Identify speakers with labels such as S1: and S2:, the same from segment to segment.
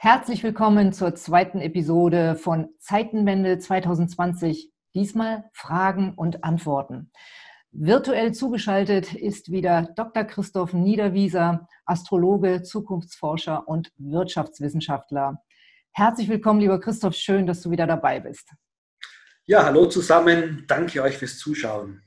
S1: Herzlich willkommen zur zweiten Episode von Zeitenwende 2020. Diesmal Fragen und Antworten. Virtuell zugeschaltet ist wieder Dr. Christoph Niederwieser, Astrologe, Zukunftsforscher und Wirtschaftswissenschaftler. Herzlich willkommen, lieber Christoph. Schön, dass du wieder dabei bist.
S2: Ja, hallo zusammen. Danke euch fürs Zuschauen.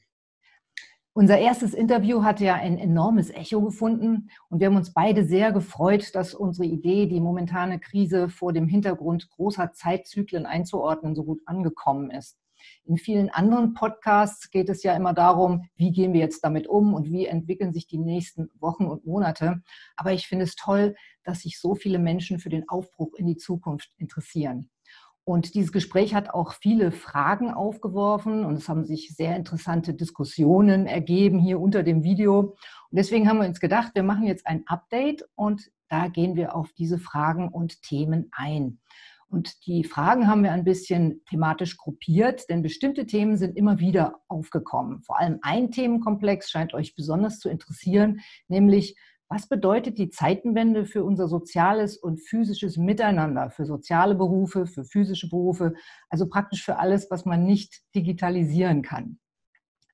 S1: Unser erstes Interview hat ja ein enormes Echo gefunden und wir haben uns beide sehr gefreut, dass unsere Idee, die momentane Krise vor dem Hintergrund großer Zeitzyklen einzuordnen, so gut angekommen ist. In vielen anderen Podcasts geht es ja immer darum, wie gehen wir jetzt damit um und wie entwickeln sich die nächsten Wochen und Monate. Aber ich finde es toll, dass sich so viele Menschen für den Aufbruch in die Zukunft interessieren. Und dieses Gespräch hat auch viele Fragen aufgeworfen und es haben sich sehr interessante Diskussionen ergeben hier unter dem Video. Und deswegen haben wir uns gedacht, wir machen jetzt ein Update und da gehen wir auf diese Fragen und Themen ein. Und die Fragen haben wir ein bisschen thematisch gruppiert, denn bestimmte Themen sind immer wieder aufgekommen. Vor allem ein Themenkomplex scheint euch besonders zu interessieren, nämlich was bedeutet die Zeitenwende für unser soziales und physisches Miteinander, für soziale Berufe, für physische Berufe, also praktisch für alles, was man nicht digitalisieren kann?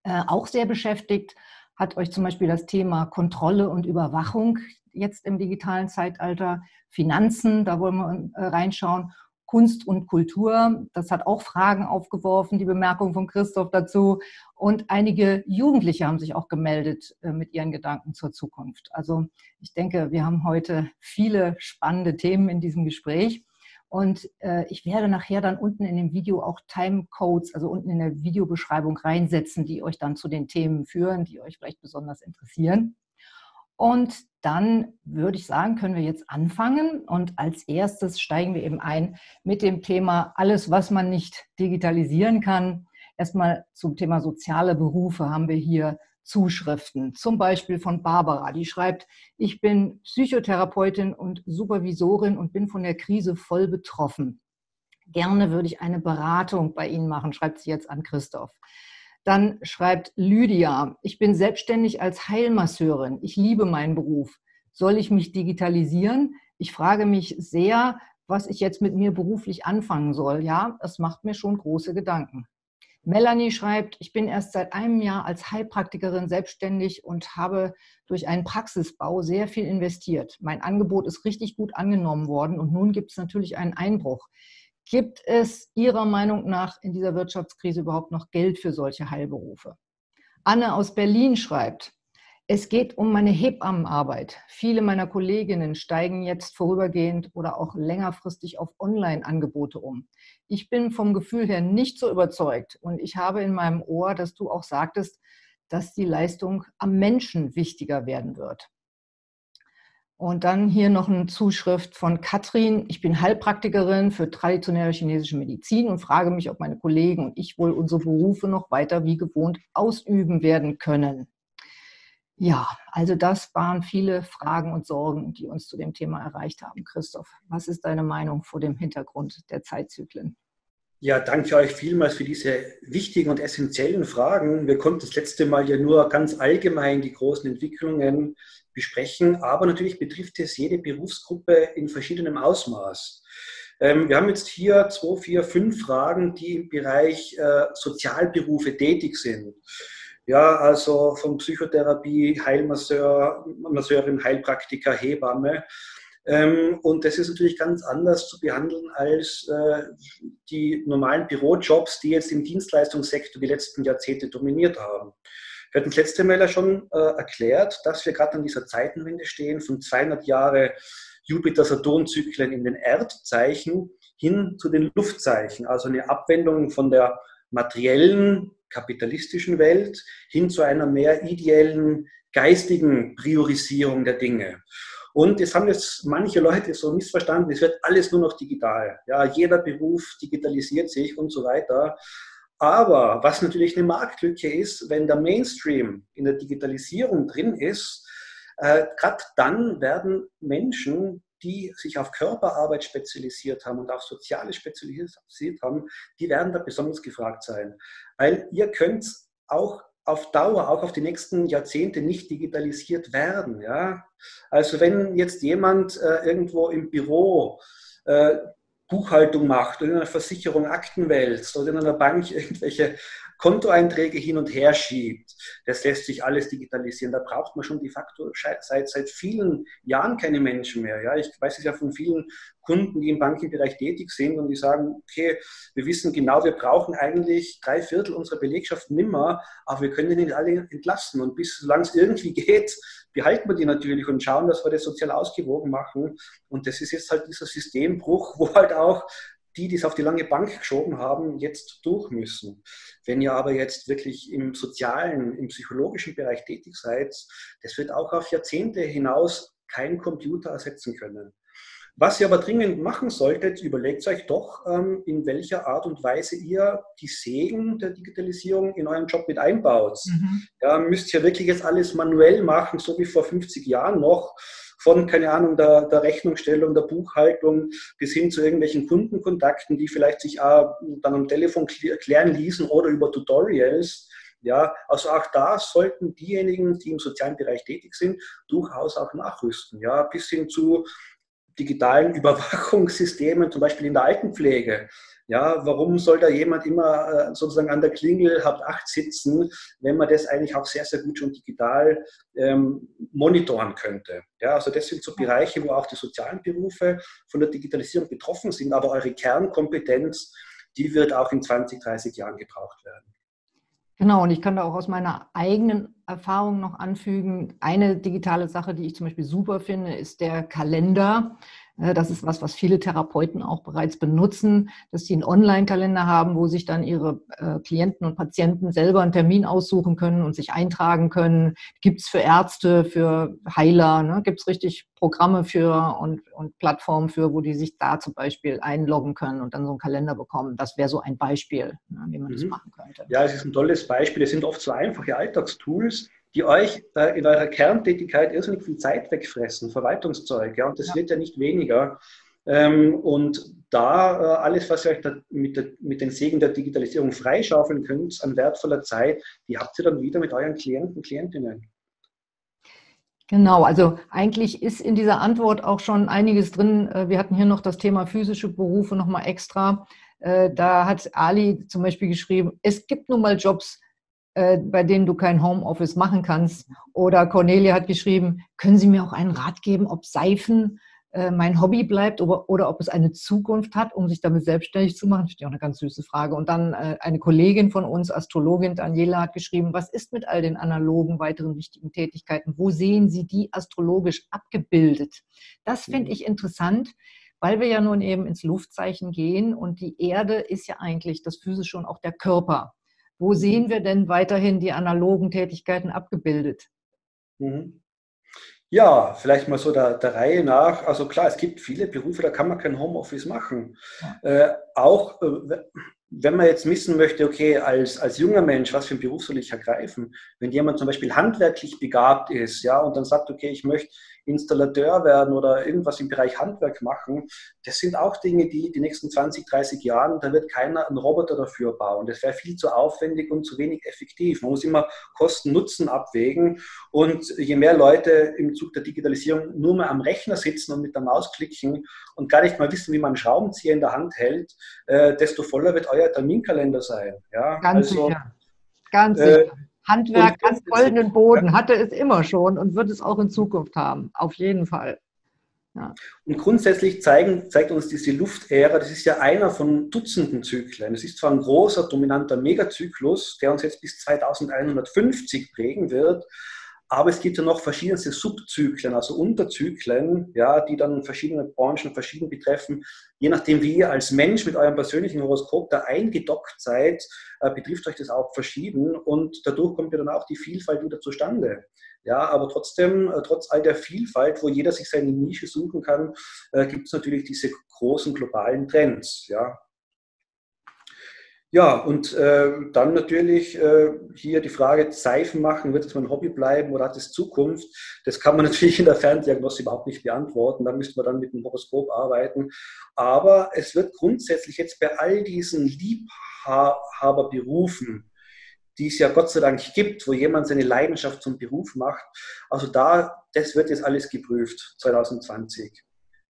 S1: Äh, auch sehr beschäftigt hat euch zum Beispiel das Thema Kontrolle und Überwachung jetzt im digitalen Zeitalter, Finanzen, da wollen wir äh, reinschauen Kunst und Kultur. Das hat auch Fragen aufgeworfen, die Bemerkung von Christoph dazu. Und einige Jugendliche haben sich auch gemeldet äh, mit ihren Gedanken zur Zukunft. Also ich denke, wir haben heute viele spannende Themen in diesem Gespräch. Und äh, ich werde nachher dann unten in dem Video auch Timecodes, also unten in der Videobeschreibung reinsetzen, die euch dann zu den Themen führen, die euch vielleicht besonders interessieren. Und dann würde ich sagen, können wir jetzt anfangen. Und als erstes steigen wir eben ein mit dem Thema alles, was man nicht digitalisieren kann. Erstmal zum Thema soziale Berufe haben wir hier Zuschriften, zum Beispiel von Barbara, die schreibt, ich bin Psychotherapeutin und Supervisorin und bin von der Krise voll betroffen. Gerne würde ich eine Beratung bei Ihnen machen, schreibt sie jetzt an Christoph. Dann schreibt Lydia, ich bin selbstständig als Heilmasseurin. Ich liebe meinen Beruf. Soll ich mich digitalisieren? Ich frage mich sehr, was ich jetzt mit mir beruflich anfangen soll. Ja, es macht mir schon große Gedanken. Melanie schreibt, ich bin erst seit einem Jahr als Heilpraktikerin selbstständig und habe durch einen Praxisbau sehr viel investiert. Mein Angebot ist richtig gut angenommen worden und nun gibt es natürlich einen Einbruch. Gibt es Ihrer Meinung nach in dieser Wirtschaftskrise überhaupt noch Geld für solche Heilberufe? Anne aus Berlin schreibt, es geht um meine Hebammenarbeit. Viele meiner Kolleginnen steigen jetzt vorübergehend oder auch längerfristig auf Online-Angebote um. Ich bin vom Gefühl her nicht so überzeugt und ich habe in meinem Ohr, dass du auch sagtest, dass die Leistung am Menschen wichtiger werden wird. Und dann hier noch eine Zuschrift von Katrin. Ich bin Heilpraktikerin für traditionelle chinesische Medizin und frage mich, ob meine Kollegen und ich wohl unsere Berufe noch weiter wie gewohnt ausüben werden können. Ja, also das waren viele Fragen und Sorgen, die uns zu dem Thema erreicht haben. Christoph, was ist deine Meinung vor dem Hintergrund der Zeitzyklen?
S2: Ja, danke euch vielmals für diese wichtigen und essentiellen Fragen. Wir konnten das letzte Mal ja nur ganz allgemein die großen Entwicklungen besprechen, aber natürlich betrifft es jede Berufsgruppe in verschiedenem Ausmaß. Ähm, wir haben jetzt hier zwei, vier, fünf Fragen, die im Bereich äh, Sozialberufe tätig sind. Ja, also von Psychotherapie, Heilmasseur, Masseurin, Heilpraktiker, Hebamme. Ähm, und das ist natürlich ganz anders zu behandeln als äh, die normalen Bürojobs, die jetzt im Dienstleistungssektor die letzten Jahrzehnte dominiert haben. Wir hatten das letzte Mal ja schon äh, erklärt, dass wir gerade an dieser Zeitenwende stehen, von 200 Jahre Jupiter-Saturn-Zyklen in den Erdzeichen hin zu den Luftzeichen, also eine Abwendung von der materiellen, kapitalistischen Welt hin zu einer mehr ideellen, geistigen Priorisierung der Dinge. Und das haben jetzt manche Leute so missverstanden, es wird alles nur noch digital. Ja, jeder Beruf digitalisiert sich und so weiter. Aber was natürlich eine Marktlücke ist, wenn der Mainstream in der Digitalisierung drin ist, äh, gerade dann werden Menschen, die sich auf Körperarbeit spezialisiert haben und auf Soziale spezialisiert haben, die werden da besonders gefragt sein. Weil ihr könnt auch auf Dauer, auch auf die nächsten Jahrzehnte nicht digitalisiert werden. Ja? Also wenn jetzt jemand äh, irgendwo im Büro äh, Buchhaltung macht oder in einer Versicherung Akten wälzt oder in einer Bank irgendwelche Kontoeinträge hin und her schiebt. Das lässt sich alles digitalisieren. Da braucht man schon de facto seit, seit vielen Jahren keine Menschen mehr. Ja, ich weiß es ja von vielen Kunden, die im Bankenbereich tätig sind und die sagen, okay, wir wissen genau, wir brauchen eigentlich drei Viertel unserer Belegschaft nimmer, aber wir können die nicht alle entlassen. Und bis solange es irgendwie geht, behalten wir die natürlich und schauen, dass wir das sozial ausgewogen machen. Und das ist jetzt halt dieser Systembruch, wo halt auch die, die es auf die lange Bank geschoben haben, jetzt durch müssen. Wenn ihr aber jetzt wirklich im sozialen, im psychologischen Bereich tätig seid, das wird auch auf Jahrzehnte hinaus kein Computer ersetzen können. Was ihr aber dringend machen solltet, überlegt euch doch, ähm, in welcher Art und Weise ihr die Segen der Digitalisierung in euren Job mit einbaut. Mhm. Ja, müsst ihr wirklich jetzt alles manuell machen, so wie vor 50 Jahren noch von, keine Ahnung, der, der Rechnungsstellung, der Buchhaltung bis hin zu irgendwelchen Kundenkontakten, die vielleicht sich auch dann am Telefon klären ließen oder über Tutorials. Ja, also auch da sollten diejenigen, die im sozialen Bereich tätig sind, durchaus auch nachrüsten. Ja, bis hin zu digitalen Überwachungssystemen, zum Beispiel in der Altenpflege. Ja, warum soll da jemand immer äh, sozusagen an der Klingel habt acht sitzen, wenn man das eigentlich auch sehr, sehr gut schon digital ähm, monitoren könnte? Ja, also das sind so Bereiche, wo auch die sozialen Berufe von der Digitalisierung betroffen sind, aber eure Kernkompetenz, die wird auch in 20, 30 Jahren gebraucht werden.
S1: Genau, und ich kann da auch aus meiner eigenen Erfahrung noch anfügen, eine digitale Sache, die ich zum Beispiel super finde, ist der Kalender. Äh, das ist was, was viele Therapeuten auch bereits benutzen, dass sie einen Online-Kalender haben, wo sich dann ihre äh, Klienten und Patienten selber einen Termin aussuchen können und sich eintragen können. Gibt es für Ärzte, für Heiler, ne? gibt es richtig Programme für und, und Plattformen für, wo die sich da zum Beispiel einloggen können und dann so einen Kalender bekommen. Das wäre so ein Beispiel, ne, wie man mhm. das machen könnte.
S2: Ja, es ist ein tolles Beispiel. Es sind oft so einfache Alltagstools, die euch in eurer Kerntätigkeit irrsinnig viel Zeit wegfressen, Verwaltungszeug, ja, und das ja. wird ja nicht weniger. Ähm, und da äh, alles, was ihr euch mit, der, mit, den Segen der Digitalisierung freischaufeln könnt an wertvoller Zeit, die habt ihr dann wieder mit euren Klienten, Klientinnen.
S1: Genau, also eigentlich ist in dieser Antwort auch schon einiges drin. Äh, wir hatten hier noch das Thema physische Berufe nochmal extra. Äh, da hat Ali zum Beispiel geschrieben, es gibt nun mal Jobs, äh, bei denen du kein Homeoffice machen kannst. Oder Cornelia hat geschrieben, können Sie mir auch einen Rat geben, ob Seifen äh, mein Hobby bleibt oder, oder, ob es eine Zukunft hat, um sich damit selbstständig zu machen? Das ist ja auch eine ganz süße Frage. Und dann äh, eine Kollegin von uns, Astrologin Daniela, hat geschrieben, was ist mit all den analogen weiteren wichtigen Tätigkeiten? Wo sehen Sie die astrologisch abgebildet? Das finde ich interessant weil wir ja nun eben ins Luftzeichen gehen und die Erde ist ja eigentlich das physische und auch der Körper. Wo sehen wir denn weiterhin die analogen Tätigkeiten abgebildet?
S2: Mhm. Ja, vielleicht mal so der, der, Reihe nach. Also klar, es gibt viele Berufe, da kann man kein Homeoffice machen. Ja. Äh, auch äh, wenn man jetzt wissen möchte, okay, als, als junger Mensch, was für einen Beruf soll ich ergreifen? Wenn jemand zum Beispiel handwerklich begabt ist, ja, und dann sagt, okay, ich möchte Installateur werden oder irgendwas im Bereich Handwerk machen, das sind auch Dinge, die die nächsten 20, 30 Jahren, da wird keiner einen Roboter dafür bauen. Das wäre viel zu aufwendig und zu wenig effektiv. Man muss immer Kosten-Nutzen abwägen und je mehr Leute im Zug der Digitalisierung nur mal am Rechner sitzen und mit der Maus klicken und gar nicht mal wissen, wie man einen Schraubenzieher in der Hand hält, äh, desto voller wird euer Terminkalender sein. Ja?
S1: Ganz also, sicher. Ganz äh, sicher. Handwerk hat goldenen Boden, hatte es immer schon und wird es auch in Zukunft haben, auf jeden Fall.
S2: Ja. Und grundsätzlich zeigen, zeigt uns diese Luftära, das ist ja einer von Dutzenden Zyklen. Es ist zwar ein großer, dominanter Megazyklus, der uns jetzt bis 2150 prägen wird, aber es gibt ja noch verschiedenste Subzyklen, also Unterzyklen, ja, die dann verschiedene Branchen verschieden betreffen. Je nachdem, wie ihr als Mensch mit eurem persönlichen Horoskop da eingedockt seid, äh, betrifft euch das auch verschieden und dadurch kommt ja dann auch die Vielfalt wieder zustande. Ja, aber trotzdem, äh, trotz all der Vielfalt, wo jeder sich seine Nische suchen kann, äh, gibt es natürlich diese großen globalen Trends. Ja, ja, und äh, dann natürlich äh, hier die Frage, Seifen machen, wird es mein Hobby bleiben oder hat es Zukunft? Das kann man natürlich in der Ferndiagnostik überhaupt nicht beantworten. Da müsste man dann mit dem Horoskop arbeiten. Aber es wird grundsätzlich jetzt bei all diesen Liebhaberberufen, die es ja Gott sei Dank gibt, wo jemand seine Leidenschaft zum Beruf macht, also da, das wird jetzt alles geprüft 2020.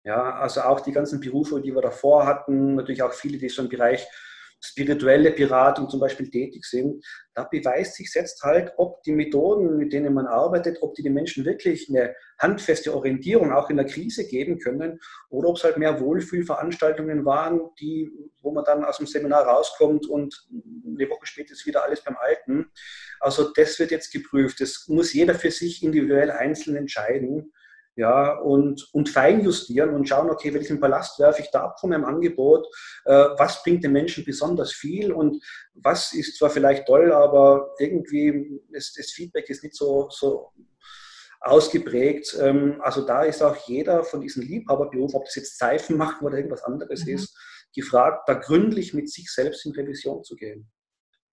S2: Ja, also auch die ganzen Berufe, die wir davor hatten, natürlich auch viele, die schon im Bereich spirituelle Beratung zum Beispiel tätig sind, da beweist sich jetzt halt, ob die Methoden, mit denen man arbeitet, ob die den Menschen wirklich eine handfeste Orientierung auch in der Krise geben können oder ob es halt mehr Wohlfühlveranstaltungen waren, die, wo man dann aus dem Seminar rauskommt und eine Woche später ist wieder alles beim Alten. Also das wird jetzt geprüft. Das muss jeder für sich individuell einzeln entscheiden ja, und, und feinjustieren und schauen, okay, welchen Ballast werfe ich da ab von meinem Angebot, äh, was bringt den Menschen besonders viel und was ist zwar vielleicht toll, aber irgendwie ist das Feedback ist nicht so, so ausgeprägt. Ähm, also da ist auch jeder von diesen Liebhaberberufen, ob das jetzt Seifen machen oder irgendwas anderes mhm. ist, gefragt, da gründlich mit sich selbst in Revision zu gehen.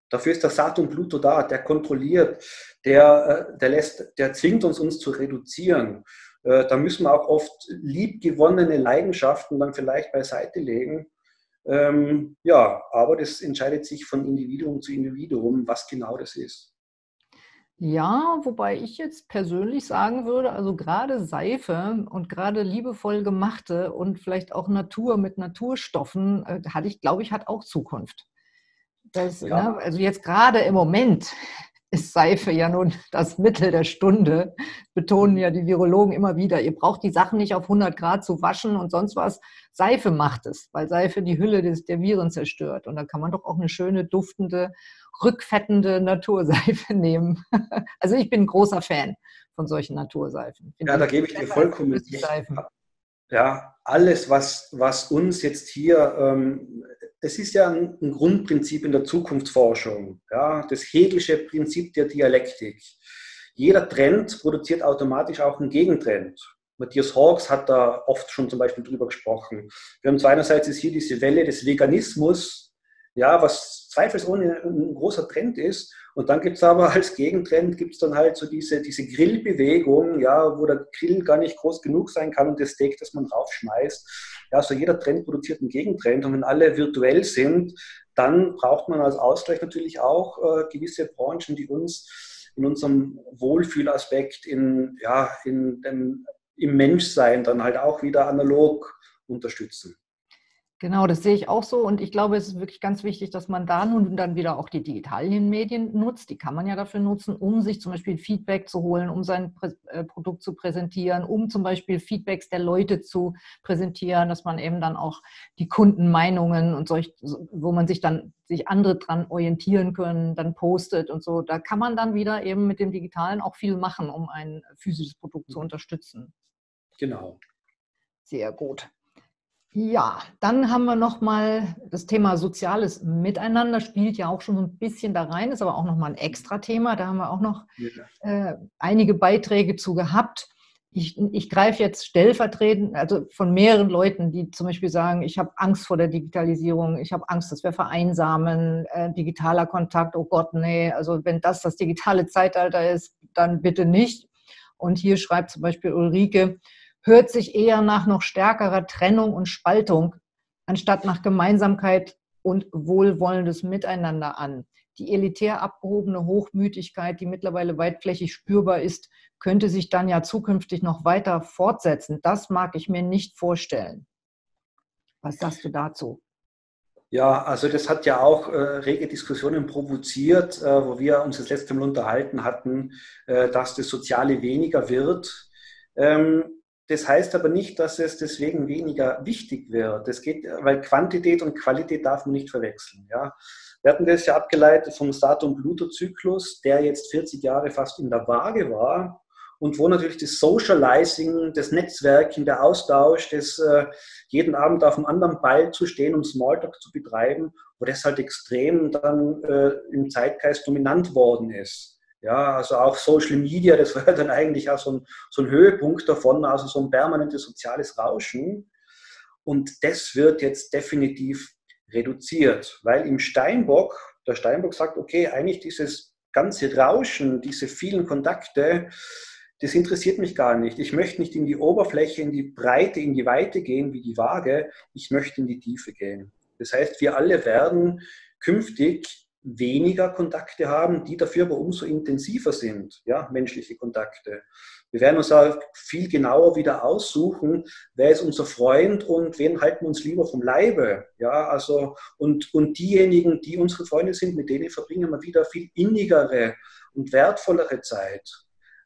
S2: Dafür ist der Saturn Pluto da, der kontrolliert, der, äh, der, lässt, der zwingt uns, uns zu reduzieren. Äh, da müssen wir auch oft liebgewonnene Leidenschaften dann vielleicht beiseite legen. Ähm, ja, aber das entscheidet sich von Individuum zu Individuum, was genau das ist.
S1: Ja, wobei ich jetzt persönlich sagen würde, also gerade Seife und gerade liebevoll gemachte und vielleicht auch Natur mit Naturstoffen, äh, hatte ich, glaube ich, hat auch Zukunft. Das, ja. ne, also jetzt gerade im Moment ist Seife ja nun das Mittel der Stunde, betonen ja die Virologen immer wieder. Ihr braucht die Sachen nicht auf 100 Grad zu waschen und sonst was. Seife macht es, weil Seife die Hülle des, der Viren zerstört. Und da kann man doch auch eine schöne, duftende, rückfettende Naturseife nehmen. Also ich bin ein großer Fan von solchen Naturseifen.
S2: ja, da gebe ich dir vollkommen recht. Ja, alles, was, was uns jetzt hier ähm, das ist ja ein, Grundprinzip in der Zukunftsforschung, ja, das Hegelische Prinzip der Dialektik. Jeder Trend produziert automatisch auch einen Gegentrend. Matthias Hawks hat da oft schon zum Beispiel drüber gesprochen. Wir haben einerseits ist hier diese Welle des Veganismus, ja, was zweifelsohne ein großer Trend ist. Und dann gibt es aber als Gegentrend gibt es dann halt so diese, diese Grillbewegung, ja, wo der Grill gar nicht groß genug sein kann und das Steak, das man draufschmeißt. Ja, also jeder Trend produziert einen Gegentrend und wenn alle virtuell sind, dann braucht man als Ausgleich natürlich auch äh, gewisse Branchen, die uns in unserem Wohlfühlaspekt, in, ja, in dem, im Menschsein dann halt auch wieder analog unterstützen.
S1: Genau, das sehe ich auch so. Und ich glaube, es ist wirklich ganz wichtig, dass man da nun dann wieder auch die digitalen Medien nutzt. Die kann man ja dafür nutzen, um sich zum Beispiel Feedback zu holen, um sein Prä äh, Produkt zu präsentieren, um zum Beispiel Feedbacks der Leute zu präsentieren, dass man eben dann auch die Kundenmeinungen und solch, wo man sich dann sich andere dran orientieren können, dann postet und so. Da kann man dann wieder eben mit dem Digitalen auch viel machen, um ein physisches Produkt zu mhm. unterstützen.
S2: Genau.
S1: Sehr gut. Ja, dann haben wir noch mal das Thema soziales Miteinander spielt ja auch schon so ein bisschen da rein, ist aber auch noch mal ein extra Thema. Da haben wir auch noch äh, einige Beiträge zu gehabt. Ich, ich greife jetzt stellvertretend, also von mehreren Leuten, die zum Beispiel sagen, ich habe Angst vor der Digitalisierung, ich habe Angst, dass wir vereinsamen, äh, digitaler Kontakt, oh Gott, nee, also wenn das das digitale Zeitalter ist, dann bitte nicht. Und hier schreibt zum Beispiel Ulrike, hört sich eher nach noch stärkerer Trennung und Spaltung anstatt nach Gemeinsamkeit und wohlwollendes Miteinander an. Die elitär abgehobene Hochmütigkeit, die mittlerweile weitflächig spürbar ist, könnte sich dann ja zukünftig noch weiter fortsetzen. Das mag ich mir nicht vorstellen. Was sagst du dazu?
S2: Ja, also das hat ja auch äh, rege Diskussionen provoziert, äh, wo wir uns das letzte Mal unterhalten hatten, äh, dass das Soziale weniger wird. Ähm, das heißt aber nicht, dass es deswegen weniger wichtig wird. Das geht, weil Quantität und Qualität darf man nicht verwechseln. Ja. Wir hatten das ja abgeleitet vom Saturn-Pluto-Zyklus, der jetzt 40 Jahre fast in der Waage war und wo natürlich das Socializing, das Netzwerken, der Austausch, das äh, jeden Abend auf einem anderen Ball zu stehen, um Smalltalk zu betreiben, wo das halt extrem dann äh, im Zeitgeist dominant worden ist. Ja, also auch Social Media, das war dann eigentlich auch so ein, so ein Höhepunkt davon, also so ein permanentes soziales Rauschen. Und das wird jetzt definitiv reduziert, weil im Steinbock, der Steinbock sagt, okay, eigentlich dieses ganze Rauschen, diese vielen Kontakte, das interessiert mich gar nicht. Ich möchte nicht in die Oberfläche, in die Breite, in die Weite gehen wie die Waage, ich möchte in die Tiefe gehen. Das heißt, wir alle werden künftig weniger Kontakte haben, die dafür aber umso intensiver sind, ja, menschliche Kontakte. Wir werden uns auch viel genauer wieder aussuchen, wer ist unser Freund und wen halten wir uns lieber vom Leibe. Ja, also, und, und diejenigen, die unsere Freunde sind, mit denen verbringen wir wieder viel innigere und wertvollere Zeit.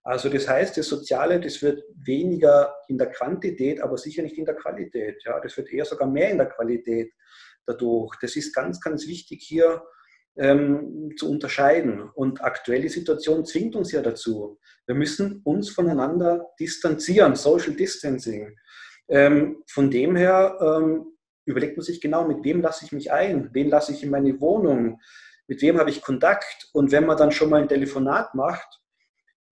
S2: Also das heißt, das Soziale, das wird weniger in der Quantität, aber sicher nicht in der Qualität. Ja, das wird eher sogar mehr in der Qualität dadurch. Das ist ganz, ganz wichtig hier ähm, zu unterscheiden. Und aktuelle Situation zwingt uns ja dazu. Wir müssen uns voneinander distanzieren, Social Distancing. Ähm, von dem her ähm, überlegt man sich genau, mit wem lasse ich mich ein, wen lasse ich in meine Wohnung, mit wem habe ich Kontakt. Und wenn man dann schon mal ein Telefonat macht,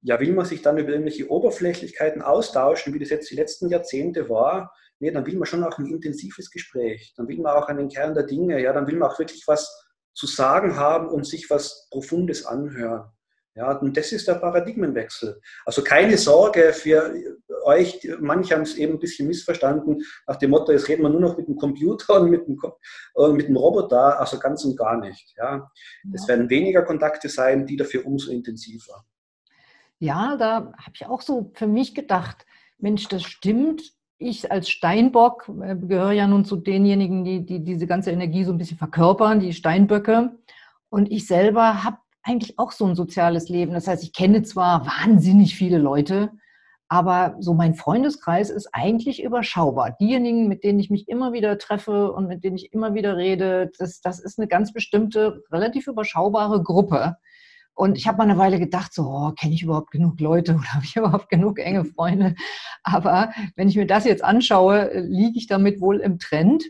S2: ja, will man sich dann über irgendwelche Oberflächlichkeiten austauschen, wie das jetzt die letzten Jahrzehnte war? Nee, dann will man schon auch ein intensives Gespräch. Dann will man auch an den Kern der Dinge. Ja, dann will man auch wirklich was zu sagen haben und sich was Profundes anhören. Ja, und das ist der Paradigmenwechsel. Also keine Sorge für euch, manche haben es eben ein bisschen missverstanden, nach dem Motto, jetzt reden wir nur noch mit dem Computer und mit dem, äh, mit dem Roboter, also ganz und gar nicht. Ja. Es ja. werden weniger Kontakte sein, die dafür umso intensiver.
S1: Ja, da habe ich auch so für mich gedacht, Mensch, das stimmt. Ich als Steinbock äh, gehöre ja nun zu denjenigen, die, die diese ganze Energie so ein bisschen verkörpern, die Steinböcke. Und ich selber habe eigentlich auch so ein soziales Leben. Das heißt, ich kenne zwar wahnsinnig viele Leute, aber so mein Freundeskreis ist eigentlich überschaubar. Diejenigen, mit denen ich mich immer wieder treffe und mit denen ich immer wieder rede, das, das ist eine ganz bestimmte, relativ überschaubare Gruppe. Und ich habe mal eine Weile gedacht, so, oh, kenne ich überhaupt genug Leute oder habe ich überhaupt genug enge Freunde? Aber wenn ich mir das jetzt anschaue, liege ich damit wohl im Trend.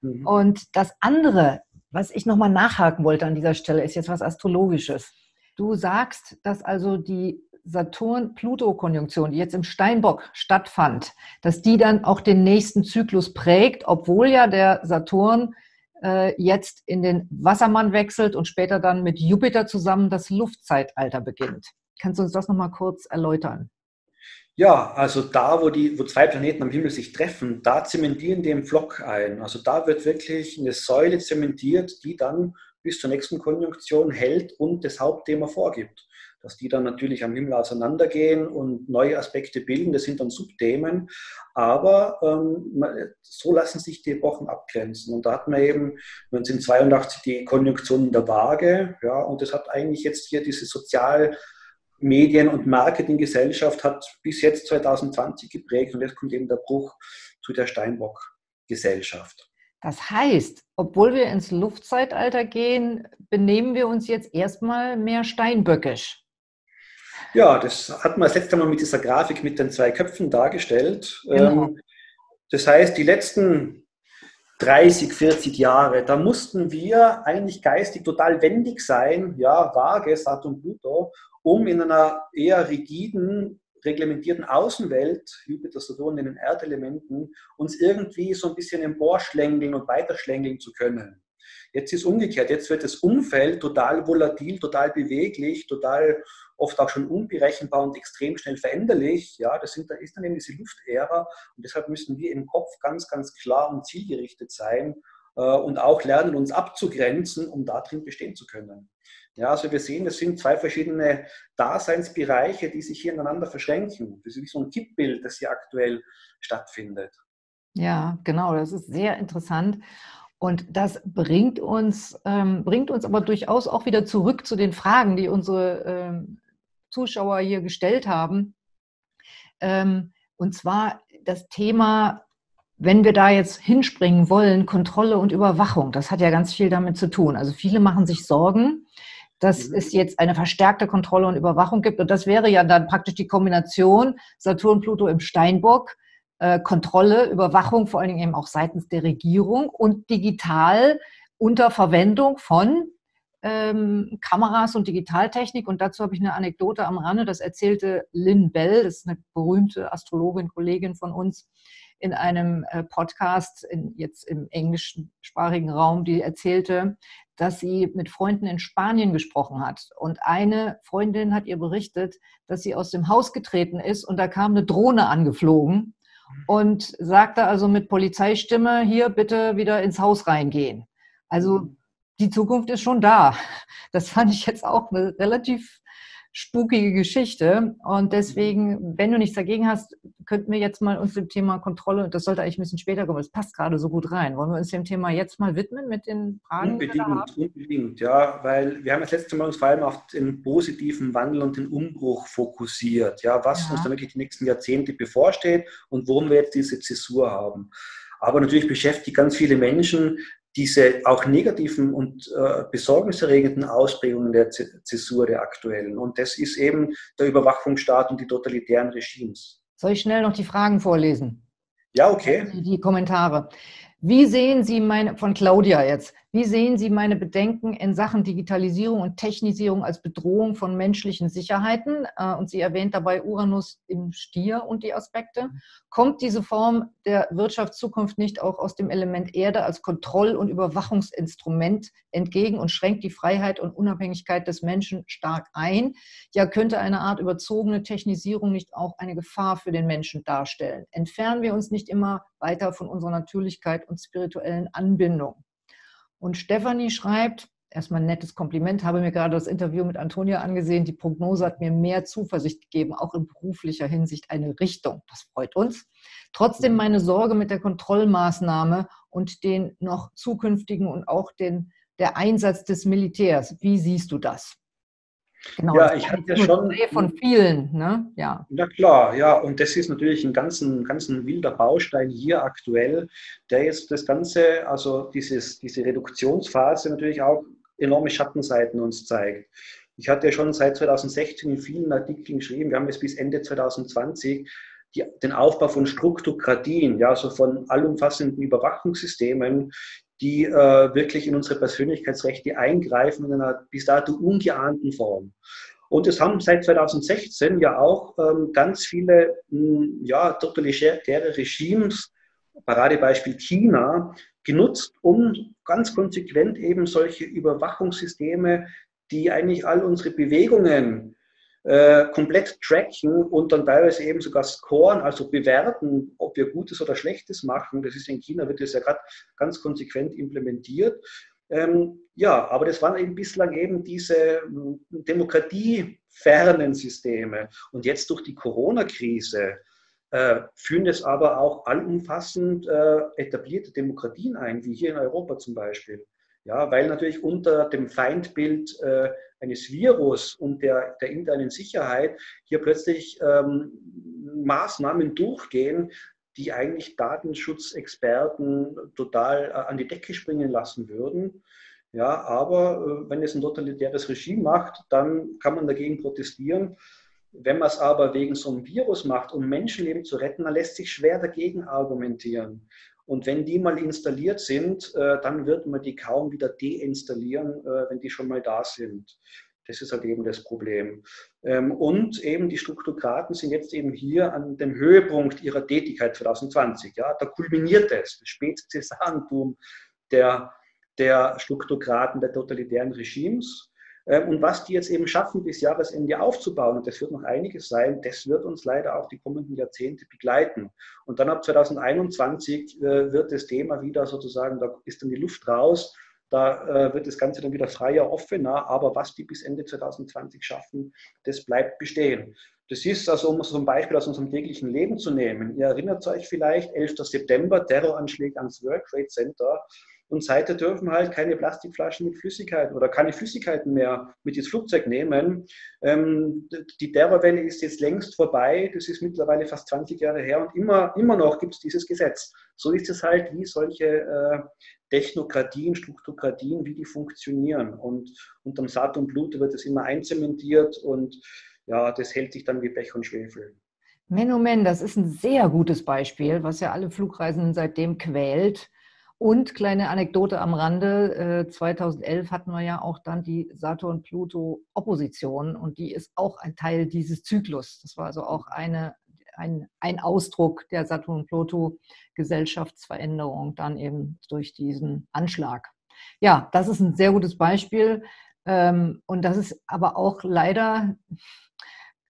S1: Mhm. Und das andere, was ich nochmal nachhaken wollte an dieser Stelle, ist jetzt was Astrologisches. Du sagst, dass also die Saturn-Pluto-Konjunktion, die jetzt im Steinbock stattfand, dass die dann auch den nächsten Zyklus prägt, obwohl ja der Saturn äh, jetzt in den Wassermann wechselt und später dann mit Jupiter zusammen das Luftzeitalter beginnt. Kannst du uns das nochmal kurz erläutern?
S2: Ja, also da, wo, die, wo zwei Planeten am Himmel sich treffen, da zementieren die im Flock ein. Also da wird wirklich eine Säule zementiert, die dann bis zur nächsten Konjunktion hält und das Hauptthema vorgibt dass die dann natürlich am Himmel auseinandergehen und neue Aspekte bilden. Das sind dann Subthemen. Aber ähm, so lassen sich die Epochen abgrenzen. Und da hat man eben 1982 die Konjunktion der Waage. Ja, und das hat eigentlich jetzt hier diese Sozialmedien- und Marketinggesellschaft hat bis jetzt 2020 geprägt. Und jetzt kommt eben der Bruch zu der Steinbock-Gesellschaft.
S1: Das heißt, obwohl wir ins Luftzeitalter gehen, benehmen wir uns jetzt erstmal mehr steinböckisch.
S2: Ja, das hat man das letzte Mal mit dieser Grafik mit den zwei Köpfen dargestellt. Genau. Ähm, das heißt, die letzten 30, 40 Jahre, da mussten wir eigentlich geistig total wendig sein, ja, vage, Saturn, Pluto, um in einer eher rigiden, reglementierten Außenwelt, Jupiter, Saturn in den Erdelementen, uns irgendwie so ein bisschen emporschlängeln und weiterschlängeln zu können. Jetzt ist umgekehrt. Jetzt wird das Umfeld total volatil, total beweglich, total oft auch schon unberechenbar und extrem schnell veränderlich. Ja, das sind, ist dann eben diese Luftära und deshalb müssen wir im Kopf ganz, ganz klar und zielgerichtet sein äh, und auch lernen, uns abzugrenzen, um da drin bestehen zu können. Ja, also wir sehen, es sind zwei verschiedene Daseinsbereiche, die sich hier ineinander verschränken. Das ist wie so ein Kippbild, das hier aktuell stattfindet.
S1: Ja, genau, das ist sehr interessant. Und das bringt uns, ähm, bringt uns aber durchaus auch wieder zurück zu den Fragen, die unsere ähm, Zuschauer hier gestellt haben. Ähm, und zwar das Thema, wenn wir da jetzt hinspringen wollen, Kontrolle und Überwachung. Das hat ja ganz viel damit zu tun. Also viele machen sich Sorgen, dass mhm. es jetzt eine verstärkte Kontrolle und Überwachung gibt. Und das wäre ja dann praktisch die Kombination Saturn, Pluto im Steinbock äh, Kontrolle, Überwachung, vor allen Dingen eben auch seitens der Regierung und digital unter Verwendung von ähm, Kameras und Digitaltechnik. Und dazu habe ich eine Anekdote am Rande, das erzählte Lynn Bell, das ist eine berühmte Astrologin, Kollegin von uns, in einem äh, Podcast in, jetzt im englischsprachigen Raum, die erzählte, dass sie mit Freunden in Spanien gesprochen hat. Und eine Freundin hat ihr berichtet, dass sie aus dem Haus getreten ist und da kam eine Drohne angeflogen und sagte also mit Polizeistimme, hier bitte wieder ins Haus reingehen. Also mhm. die Zukunft ist schon da. Das fand ich jetzt auch eine relativ spukige Geschichte. Und deswegen, wenn du nichts dagegen hast, könnten wir jetzt mal uns dem Thema Kontrolle, das sollte eigentlich ein bisschen später kommen, das passt gerade so gut rein. Wollen wir uns dem Thema jetzt mal widmen mit den Fragen?
S2: Unbedingt, unbedingt, ja, weil wir haben das letzte Mal uns vor allem auf den positiven Wandel und den Umbruch fokussiert. Ja, was ja. uns da wirklich die nächsten Jahrzehnte bevorsteht und warum wir jetzt diese Zäsur haben. Aber natürlich beschäftigt ganz viele Menschen diese auch negativen und äh, besorgniserregenden Ausprägungen der Zäsur der aktuellen. Und das ist eben der Überwachungsstaat und die totalitären Regimes.
S1: Soll ich schnell noch die Fragen vorlesen?
S2: Ja, okay.
S1: Die, die Kommentare. Wie sehen Sie meine, von Claudia jetzt, wie sehen Sie meine Bedenken in Sachen Digitalisierung und Technisierung als Bedrohung von menschlichen Sicherheiten? Äh, und sie erwähnt dabei Uranus im Stier und die Aspekte. Kommt diese Form der Wirtschaftszukunft nicht auch aus dem Element Erde als Kontroll- und Überwachungsinstrument entgegen und schränkt die Freiheit und Unabhängigkeit des Menschen stark ein? Ja, könnte eine Art überzogene Technisierung nicht auch eine Gefahr für den Menschen darstellen? Entfernen wir uns nicht immer weiter von unserer Natürlichkeit und spirituellen Anbindung. Und Stefanie schreibt, erstmal ein nettes Kompliment, habe mir gerade das Interview mit Antonia angesehen. Die Prognose hat mir mehr Zuversicht gegeben, auch in beruflicher Hinsicht eine Richtung. Das freut uns. Trotzdem mhm. meine Sorge mit der Kontrollmaßnahme und den noch zukünftigen und auch den, der Einsatz des Militärs. Wie siehst du das?
S2: Genau, ja, ich hatte ja schon.
S1: Von vielen, ne? Ja.
S2: Na klar, ja. Und das ist natürlich ein ganz, ein ganz wilder Baustein hier aktuell, der jetzt das Ganze, also dieses, diese Reduktionsphase natürlich auch enorme Schattenseiten uns zeigt. Ich hatte ja schon seit 2016 in vielen Artikeln geschrieben, wir haben jetzt bis Ende 2020 die, den Aufbau von Struktokratien, ja, so von allumfassenden Überwachungssystemen, die äh, wirklich in unsere Persönlichkeitsrechte eingreifen in einer bis dato ungeahnten Form. Und es haben seit 2016 ja auch ähm, ganz viele mh, hm, ja, totalitäre Regimes, Paradebeispiel China, genutzt, um ganz konsequent eben solche Überwachungssysteme, die eigentlich all unsere Bewegungen äh, komplett tracken und dann teilweise eben sogar scoren, also bewerten, ob wir Gutes oder Schlechtes machen. Das ist in China, wird das ja gerade ganz konsequent implementiert. Ähm, ja, aber das waren eben bislang eben diese hm, demokratiefernen Systeme. Und jetzt durch die Corona-Krise äh, führen es aber auch allumfassend äh, etablierte Demokratien ein, wie hier in Europa zum Beispiel. Ja, weil natürlich unter dem Feindbild äh, eines Virus und der, der internen Sicherheit hier plötzlich ähm, Maßnahmen durchgehen, die eigentlich Datenschutzexperten total äh, an die Decke springen lassen würden. Ja, aber äh, wenn es ein totalitäres Regime macht, dann kann man dagegen protestieren. Wenn man es aber wegen so einem Virus macht, um Menschenleben zu retten, dann lässt sich schwer dagegen argumentieren. Und wenn die mal installiert sind, äh, dann wird man die kaum wieder deinstallieren, äh, wenn die schon mal da sind. Das ist halt eben das Problem. Ähm, und eben die Strukturkraten sind jetzt eben hier an dem Höhepunkt ihrer Tätigkeit 2020. Ja, da kulminiert es, das Spätcäsarentum der, der Strukturkraten der totalitären Regimes. Ähm, und was die jetzt eben schaffen, bis Jahresende aufzubauen, und das wird noch einiges sein, das wird uns leider auch die kommenden Jahrzehnte begleiten. Und dann ab 2021 äh, wird das Thema wieder sozusagen, da ist dann die Luft raus, da äh, wird das Ganze dann wieder freier, offener, aber was die bis Ende 2020 schaffen, das bleibt bestehen. Das ist also, um so ein Beispiel aus unserem täglichen Leben zu nehmen. Ihr erinnert euch vielleicht, 11. September, Terroranschläge ans World Trade Center. Und seither dürfen halt keine Plastikflaschen mit Flüssigkeiten oder keine Flüssigkeiten mehr mit ins Flugzeug nehmen. Ähm, die Terrorwelle ist jetzt längst vorbei. Das ist mittlerweile fast 20 Jahre her und immer, immer noch gibt es dieses Gesetz. So ist es halt, wie solche äh, Technokratien, Strukturkratien, wie die funktionieren. Und unterm Saat und Blut wird es immer einzementiert und ja, das hält sich dann wie Pech und Schwefel.
S1: Menomen, das ist ein sehr gutes Beispiel, was ja alle Flugreisenden seitdem quält. Und kleine Anekdote am Rande, 2011 äh, hatten wir ja auch dann die Saturn-Pluto-Opposition und die ist auch ein Teil dieses Zyklus. Das war also auch eine, ein, ein Ausdruck der Saturn-Pluto-Gesellschaftsveränderung dann eben durch diesen Anschlag. Ja, das ist ein sehr gutes Beispiel. Ähm, und das ist aber auch leider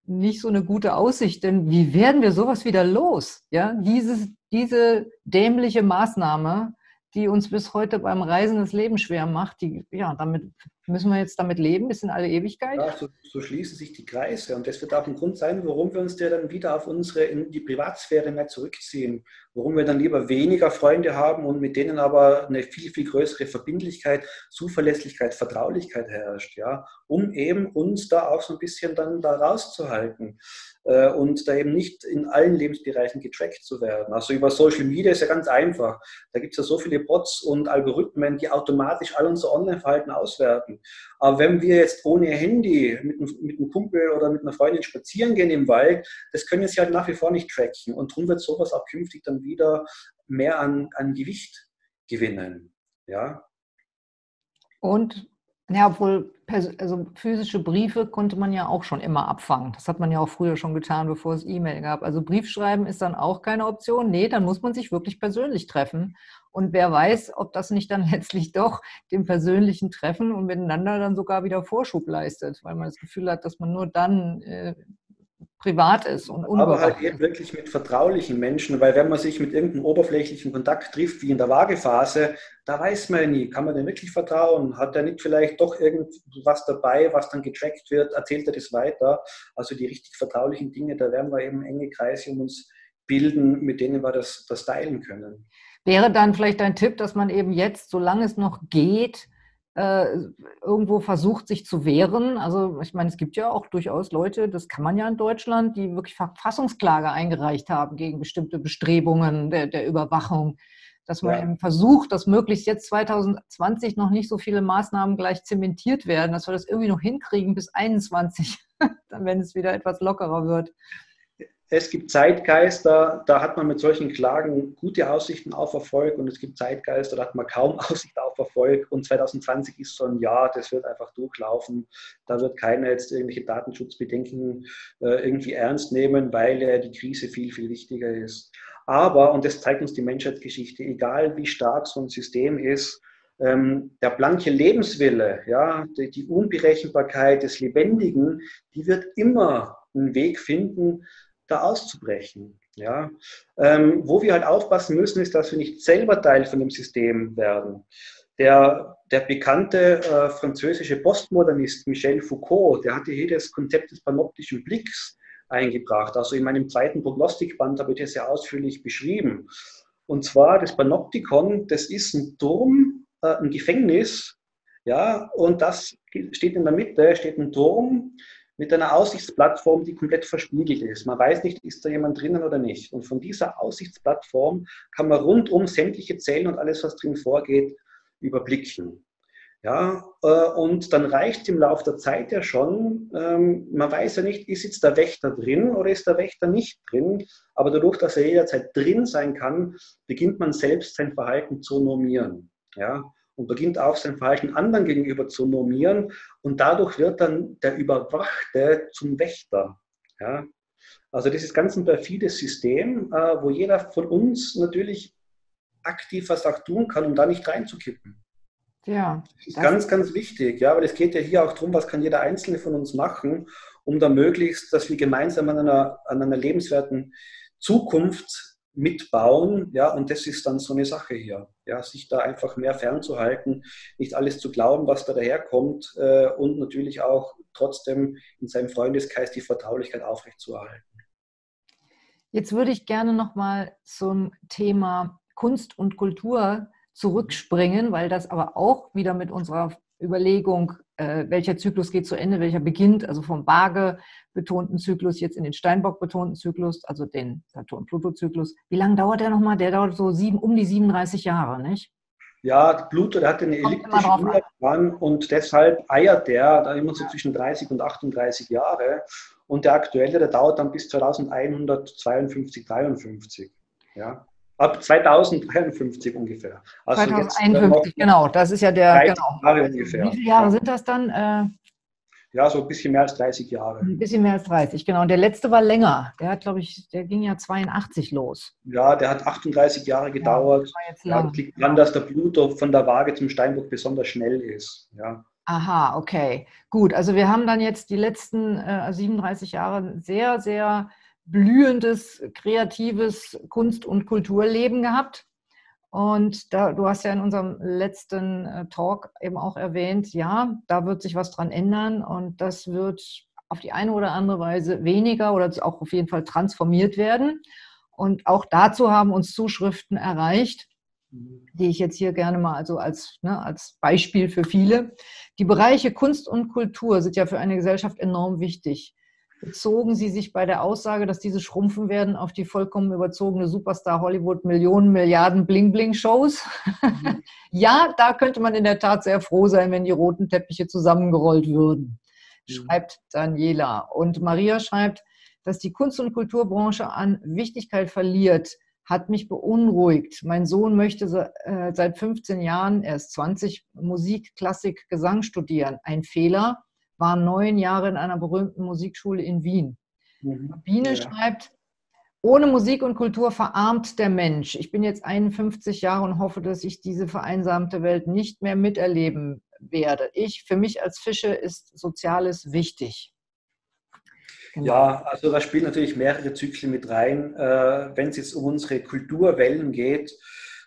S1: nicht so eine gute Aussicht, denn wie werden wir sowas wieder los? Ja, dieses, diese dämliche Maßnahme, die uns bis heute beim Reisen das Leben schwer macht, die, ja, damit Müssen wir jetzt damit leben bis in alle Ewigkeit?
S2: Ja, so, so, schließen sich die Kreise. Und das wird auch ein Grund sein, warum wir uns ja dann wieder auf unsere, in die Privatsphäre mehr zurückziehen. Warum wir dann lieber weniger Freunde haben und mit denen aber eine viel, viel größere Verbindlichkeit, Zuverlässigkeit, Vertraulichkeit herrscht. Ja? Um eben uns da auch so ein bisschen dann da rauszuhalten äh, und da eben nicht in allen Lebensbereichen getrackt zu werden. Also über Social Media ist ja ganz einfach. Da gibt es ja so viele Bots und Algorithmen, die automatisch all unser Online-Verhalten auswerten. Aber wenn wir jetzt ohne Handy mit einem, mit einem Kumpel oder mit einer Freundin spazieren gehen im Wald, das können sie halt nach wie vor nicht tracken. Und darum wird sowas auch künftig dann wieder mehr an, an Gewicht gewinnen. Ja.
S1: Und ja, obwohl also physische Briefe konnte man ja auch schon immer abfangen. Das hat man ja auch früher schon getan, bevor es E-Mail gab. Also Briefschreiben ist dann auch keine Option. Nee, dann muss man sich wirklich persönlich treffen. Und wer weiß, ob das nicht dann letztlich doch dem persönlichen Treffen und miteinander dann sogar wieder Vorschub leistet, weil man das Gefühl hat, dass man nur dann äh, privat ist und
S2: Aber halt eben wirklich mit vertraulichen Menschen, weil wenn man sich mit irgendeinem oberflächlichen Kontakt trifft, wie in der Waagephase, da weiß man ja nie, kann man dem wirklich vertrauen? Hat er nicht vielleicht doch irgendwas dabei, was dann getrackt wird? Erzählt er das weiter? Also die richtig vertraulichen Dinge, da werden wir eben enge Kreise um uns bilden, mit denen wir das, das teilen können.
S1: Wäre dann vielleicht ein Tipp, dass man eben jetzt, solange es noch geht, äh, irgendwo versucht, sich zu wehren. Also ich meine, es gibt ja auch durchaus Leute, das kann man ja in Deutschland, die wirklich Verfassungsklage eingereicht haben gegen bestimmte Bestrebungen der, der Überwachung. Dass man ja. eben versucht, dass möglichst jetzt 2020 noch nicht so viele Maßnahmen gleich zementiert werden, dass wir das irgendwie noch hinkriegen bis 2021, dann wenn es wieder etwas lockerer wird.
S2: Es gibt Zeitgeister, da hat man mit solchen Klagen gute Aussichten auf Erfolg und es gibt Zeitgeister, da hat man kaum Aussicht auf Erfolg. Und 2020 ist so ein Jahr, das wird einfach durchlaufen. Da wird keiner jetzt irgendwelche Datenschutzbedenken äh, irgendwie ernst nehmen, weil äh, die Krise viel, viel wichtiger ist. Aber, und das zeigt uns die Menschheitsgeschichte, egal wie stark so ein System ist, ähm, der blanke Lebenswille, ja, die, die Unberechenbarkeit des Lebendigen, die wird immer einen Weg finden, da auszubrechen. Ja? Ähm, wo wir halt aufpassen müssen, ist, dass wir nicht selber Teil von dem System werden. Der, der bekannte äh, französische Postmodernist Michel Foucault, der hatte hier das Konzept des panoptischen Blicks eingebracht. Also in meinem zweiten Prognostikband habe ich das sehr ausführlich beschrieben. Und zwar das Panoptikon, das ist ein Turm, äh, ein Gefängnis, ja, und das steht in der Mitte, steht ein Turm, mit einer Aussichtsplattform, die komplett verspiegelt ist. Man weiß nicht, ist da jemand drinnen oder nicht. Und von dieser Aussichtsplattform kann man rundum sämtliche Zellen und alles, was drin vorgeht, überblicken. Ja, äh, und dann reicht im Laufe der Zeit ja schon, ähm, man weiß ja nicht, ist jetzt der Wächter drin oder ist der Wächter nicht drin, aber dadurch, dass er jederzeit drin sein kann, beginnt man selbst sein Verhalten zu normieren. Ja, und beginnt auch sein Verhalten anderen gegenüber zu normieren und dadurch wird dann der Überwachte zum Wächter. Ja? Also das ist ganz ein perfides System, äh, wo jeder von uns natürlich aktiv was auch tun kann, um da nicht reinzukippen. Ja. Das ist das ganz, ganz wichtig, ja, weil es geht ja hier auch darum, was kann jeder Einzelne von uns machen, um da möglichst, dass wir gemeinsam an einer, an einer lebenswerten Zukunft mitbauen. Ja, und das ist dann so eine Sache hier. Ja, sich da einfach mehr fernzuhalten, nicht alles zu glauben, was da daherkommt äh, und natürlich auch trotzdem in seinem Freundeskreis die Vertraulichkeit aufrechtzuerhalten.
S1: Jetzt würde ich gerne nochmal zum Thema Kunst und Kultur zurückspringen, weil das aber auch wieder mit unserer Überlegung, äh, welcher Zyklus geht zu Ende, welcher beginnt, also vom Waage betonten Zyklus jetzt in den Steinbock betonten Zyklus, also den Saturn-Pluto-Zyklus. Wie lange dauert der nochmal? Der dauert so sieben, um die 37 Jahre, nicht?
S2: Ja, Pluto, der hat eine elliptische Umlaufbahn und deshalb eiert der da immer so zwischen 30 und 38 Jahre. Und der aktuelle, der dauert dann bis 2152, 53. Ja. Ab 2053 ungefähr.
S1: Also 2051, genau. Das ist ja der. Genau. Jahre ungefähr. Wie viele Jahre sind das dann? Äh,
S2: ja, so ein bisschen mehr als 30 Jahre.
S1: Ein bisschen mehr als 30, genau. Und der letzte war länger. Der hat, glaube ich, der ging ja 82 los.
S2: Ja, der hat 38 Jahre gedauert. Ja, das liegt daran, dass der Pluto von der Waage zum Steinbock besonders schnell ist. Ja.
S1: Aha, okay. Gut, also wir haben dann jetzt die letzten äh, 37 Jahre sehr, sehr blühendes, kreatives Kunst- und Kulturleben gehabt. Und da, du hast ja in unserem letzten äh, Talk eben auch erwähnt, ja, da wird sich was dran ändern und das wird auf die eine oder andere Weise weniger oder auch auf jeden Fall transformiert werden. Und auch dazu haben uns Zuschriften erreicht, die ich jetzt hier gerne mal also als, ne, als Beispiel für viele. Die Bereiche Kunst und Kultur sind ja für eine Gesellschaft enorm wichtig. Bezogen Sie sich bei der Aussage, dass diese schrumpfen werden auf die vollkommen überzogene Superstar Hollywood Millionen, Milliarden Bling-Bling-Shows? Mhm. ja, da könnte man in der Tat sehr froh sein, wenn die roten Teppiche zusammengerollt würden, mhm. schreibt Daniela. Und Maria schreibt, dass die Kunst- und Kulturbranche an Wichtigkeit verliert, hat mich beunruhigt. Mein Sohn möchte äh, seit 15 Jahren, er ist 20, Musik, Klassik, Gesang studieren. Ein Fehler, war neun Jahre in einer berühmten Musikschule in Wien. Mhm. Biene ja. schreibt, ohne Musik und Kultur verarmt der Mensch. Ich bin jetzt 51 Jahre und hoffe, dass ich diese vereinsamte Welt nicht mehr miterleben werde. Ich, für mich als Fische ist Soziales wichtig.
S2: Genau. Ja, also da spielen natürlich mehrere Zyklen mit rein. Äh, Wenn es jetzt um unsere Kulturwellen geht,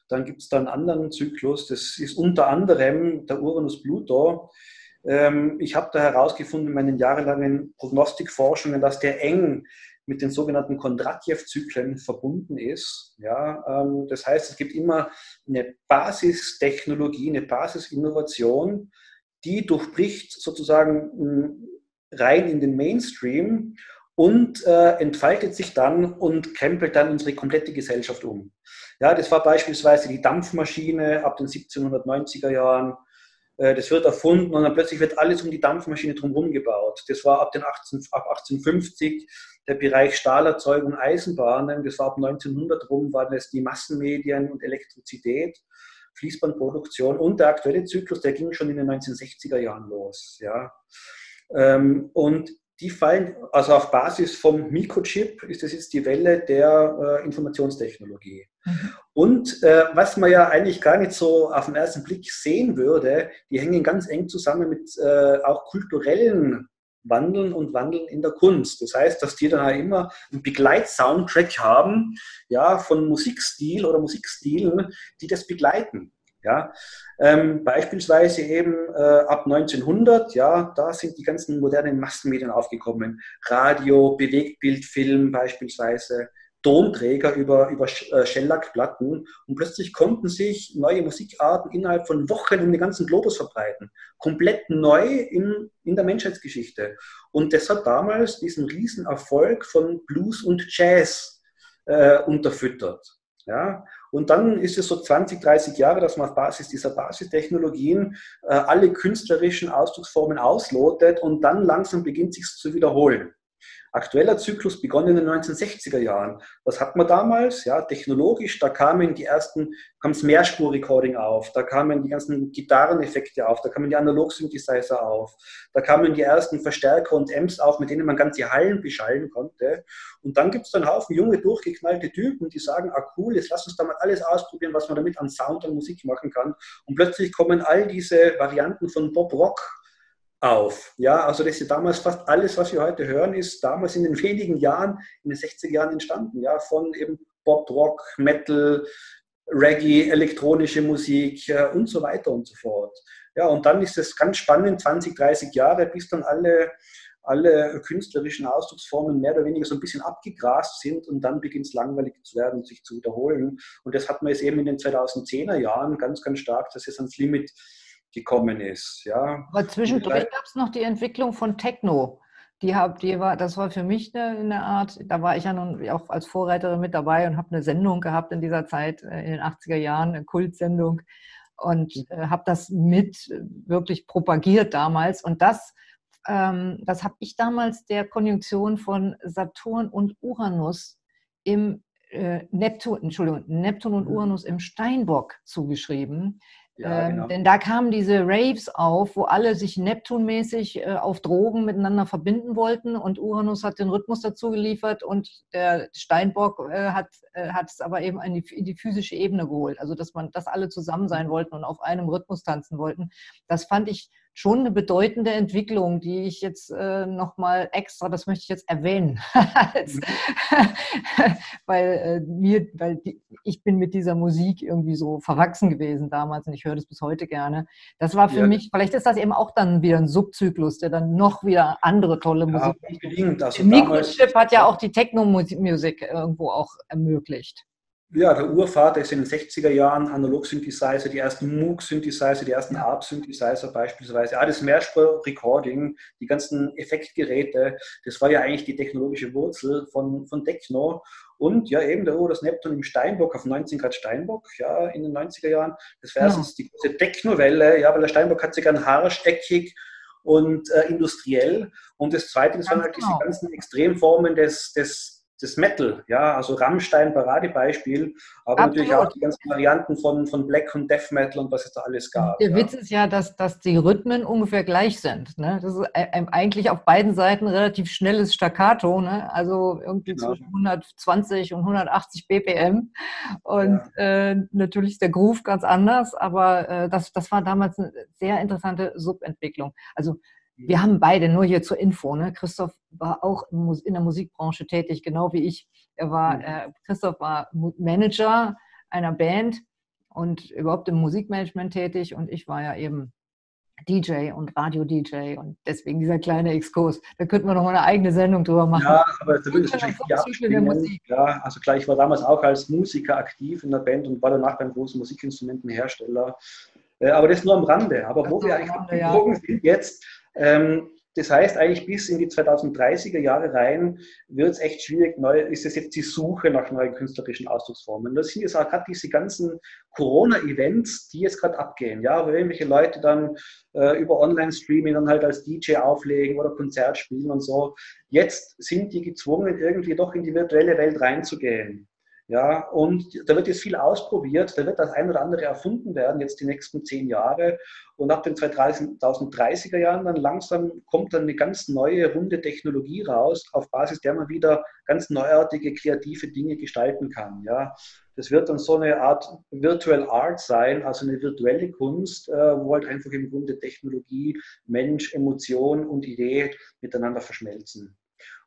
S2: dann gibt es da einen anderen Zyklus. Das ist unter anderem der Uranus-Pluto. Ähm, ich habe da herausgefunden in meinen jahrelangen Prognostikforschungen, dass der eng mit den sogenannten Kondratjew-Zyklen verbunden ist. Ja, ähm, das heißt, es gibt immer eine Basistechnologie, eine Basisinnovation, die durchbricht sozusagen rein in den Mainstream und äh, entfaltet sich dann und krempelt dann unsere komplette Gesellschaft um. Ja, das war beispielsweise die Dampfmaschine ab den 1790er Jahren. Äh, das wird erfunden und dann plötzlich wird alles um die Dampfmaschine drumherum gebaut. Das war ab, den 18, ab 1850 der Bereich Stahlerzeugung, Eisenbahnen. Das war ab 1900 rum, waren es die Massenmedien und Elektrizität. Fließbandproduktion und der aktuelle Zyklus, der ging schon in den 1960er Jahren los. Ja. Ähm, und die fallen, also auf Basis vom Mikrochip ist das jetzt die Welle der äh, Informationstechnologie. Mhm. Und äh, was man ja eigentlich gar nicht so auf den ersten Blick sehen würde, die hängen ganz eng zusammen mit äh, auch kulturellen Wandeln und Wandeln in der Kunst. Das heißt, dass die dann immer einen Begleit-Soundtrack haben, ja, von Musikstil oder Musikstilen, die das begleiten. Ja, ähm, beispielsweise eben äh, ab 1900, ja, da sind die ganzen modernen Massenmedien aufgekommen. Radio, Bewegtbildfilm beispielsweise, Tonträger über, über äh, Shellackplatten und plötzlich konnten sich neue Musikarten innerhalb von Wochen um den ganzen Globus verbreiten. Komplett neu in, in der Menschheitsgeschichte. Und das hat damals diesen riesen Erfolg von Blues und Jazz äh, unterfüttert. Ja? Und dann ist es so 20, 30 Jahre, dass man auf Basis dieser Basistechnologien äh, alle künstlerischen Ausdrucksformen auslotet und dann langsam beginnt sich zu wiederholen. Aktueller Zyklus begonnen in den 1960er Jahren. Was hat man damals? Ja, technologisch, da kamen die ersten, kam das Mehrspur-Recording auf, da kamen die ganzen Gitarreneffekte auf, da kamen die Analog-Synthesizer auf, da kamen die ersten Verstärker und Amps auf, mit denen man ganze Hallen beschallen konnte. Und dann gibt es einen Haufen junge, durchgeknallte Typen, die sagen, ah cool, jetzt lass uns da mal alles ausprobieren, was man damit an Sound und Musik machen kann. Und plötzlich kommen all diese Varianten von Bob Rock auf. Ja, also das ist damals fast alles, was wir heute hören, ist damals in den wenigen Jahren, in den 60er Jahren entstanden, ja, von eben Pop, Rock, Metal, Reggae, elektronische Musik äh, und so weiter und so fort. Ja, und dann ist es ganz spannend, 20, 30 Jahre, bis dann alle, alle künstlerischen Ausdrucksformen mehr oder weniger so ein bisschen abgegrast sind und dann beginnt es langweilig zu werden sich zu wiederholen. Und das hat man jetzt eben in den 2010er Jahren ganz, ganz stark, dass es ans Limit gekommen ist. Ja.
S1: Aber zwischendurch gab es noch die Entwicklung von Techno. Die, hab, die war, das war für mich eine, eine, Art, da war ich ja nun auch als Vorreiterin mit dabei und habe eine Sendung gehabt in dieser Zeit, äh, in den 80er Jahren, eine Kultsendung und äh, habe das mit wirklich propagiert damals. Und das, ähm, das habe ich damals der Konjunktion von Saturn und Uranus im äh, Neptun, Entschuldigung, Neptun und mhm. Uranus im Steinbock zugeschrieben. Ja, ähm, genau. denn da kamen diese Raves auf, wo alle sich Neptunmäßig äh, auf Drogen miteinander verbinden wollten und Uranus hat den Rhythmus dazu geliefert und der Steinbock äh, hat, äh, hat es aber eben in die, in die, physische Ebene geholt. Also dass man, dass alle zusammen sein wollten und auf einem Rhythmus tanzen wollten. Das fand ich schon eine bedeutende Entwicklung, die ich jetzt äh, nochmal extra, das möchte ich jetzt erwähnen, mhm. weil äh, mir, weil die, ich bin mit dieser Musik irgendwie so verwachsen gewesen damals und ich höre das bis heute gerne. Das war für ja. mich, vielleicht ist das eben auch dann wieder ein Subzyklus, der dann noch wieder andere tolle ja, Musik. Unbedingt. Also Mikrochip hat ja auch die Techno-Musik irgendwo auch ermöglicht.
S2: Ja, der Urvater ist in den 60er Jahren Analog-Synthesizer, die ersten Moog-Synthesizer, die ersten ARP-Synthesizer beispielsweise, alles Mehrspur-Recording, die ganzen Effektgeräte, das war ja eigentlich die technologische Wurzel von, von Techno. Und ja, eben der Urus Neptun im Steinbock auf 19 Grad Steinbock, ja, in den 90er Jahren. Das wäre ja. die große Techno-Welle, ja, weil der Steinbock hat sich gern harsch, eckig und äh, industriell. Und das Zweite, das waren halt genau. diese ganzen Extremformen des, des das Metal, ja, also Rammstein, Paradebeispiel, aber Absolut. natürlich auch die ganzen Varianten von, von Black und Death Metal und was es da alles gab.
S1: Der ja. Witz ist ja, dass, dass die Rhythmen ungefähr gleich sind. Ne? Das ist eigentlich auf beiden Seiten relativ schnelles Staccato, ne? also irgendwie genau. zwischen 120 und 180 BPM. Und ja. äh, natürlich ist der Groove ganz anders, aber äh, das, das war damals eine sehr interessante Subentwicklung. Also wir haben beide, nur hier zur Info, ne? Christoph war auch in der Musikbranche tätig, genau wie ich. Er war, mhm. äh, Christoph war Manager einer Band und überhaupt im Musikmanagement tätig und ich war ja eben DJ und Radio-DJ und deswegen dieser kleine Exkurs. Da könnten wir noch mal eine eigene Sendung drüber machen. Ja, aber da würde ich
S2: wahrscheinlich Ja, also klar, ich war damals auch als Musiker aktiv in der Band und war danach beim großen Musikinstrumentenhersteller. Äh, aber das nur am Rande. Aber wo wir eigentlich Rande, ja. sind jetzt, das heißt, eigentlich bis in die 2030er Jahre rein wird es echt schwierig, neu, ist es jetzt die Suche nach neuen künstlerischen Ausdrucksformen. Das sind jetzt auch gerade diese ganzen Corona-Events, die jetzt gerade abgehen, ja, wo irgendwelche Leute dann äh, über Online-Streaming dann halt als DJ auflegen oder Konzert spielen und so. Jetzt sind die gezwungen, irgendwie doch in die virtuelle Welt reinzugehen. Ja, und da wird jetzt viel ausprobiert, da wird das ein oder andere erfunden werden, jetzt die nächsten zehn Jahre. Und ab den 2030er Jahren dann langsam kommt dann eine ganz neue, runde Technologie raus, auf Basis der man wieder ganz neuartige, kreative Dinge gestalten kann. Ja, das wird dann so eine Art Virtual Art sein, also eine virtuelle Kunst, äh, wo halt einfach im Grunde Technologie, Mensch, Emotion und Idee miteinander verschmelzen.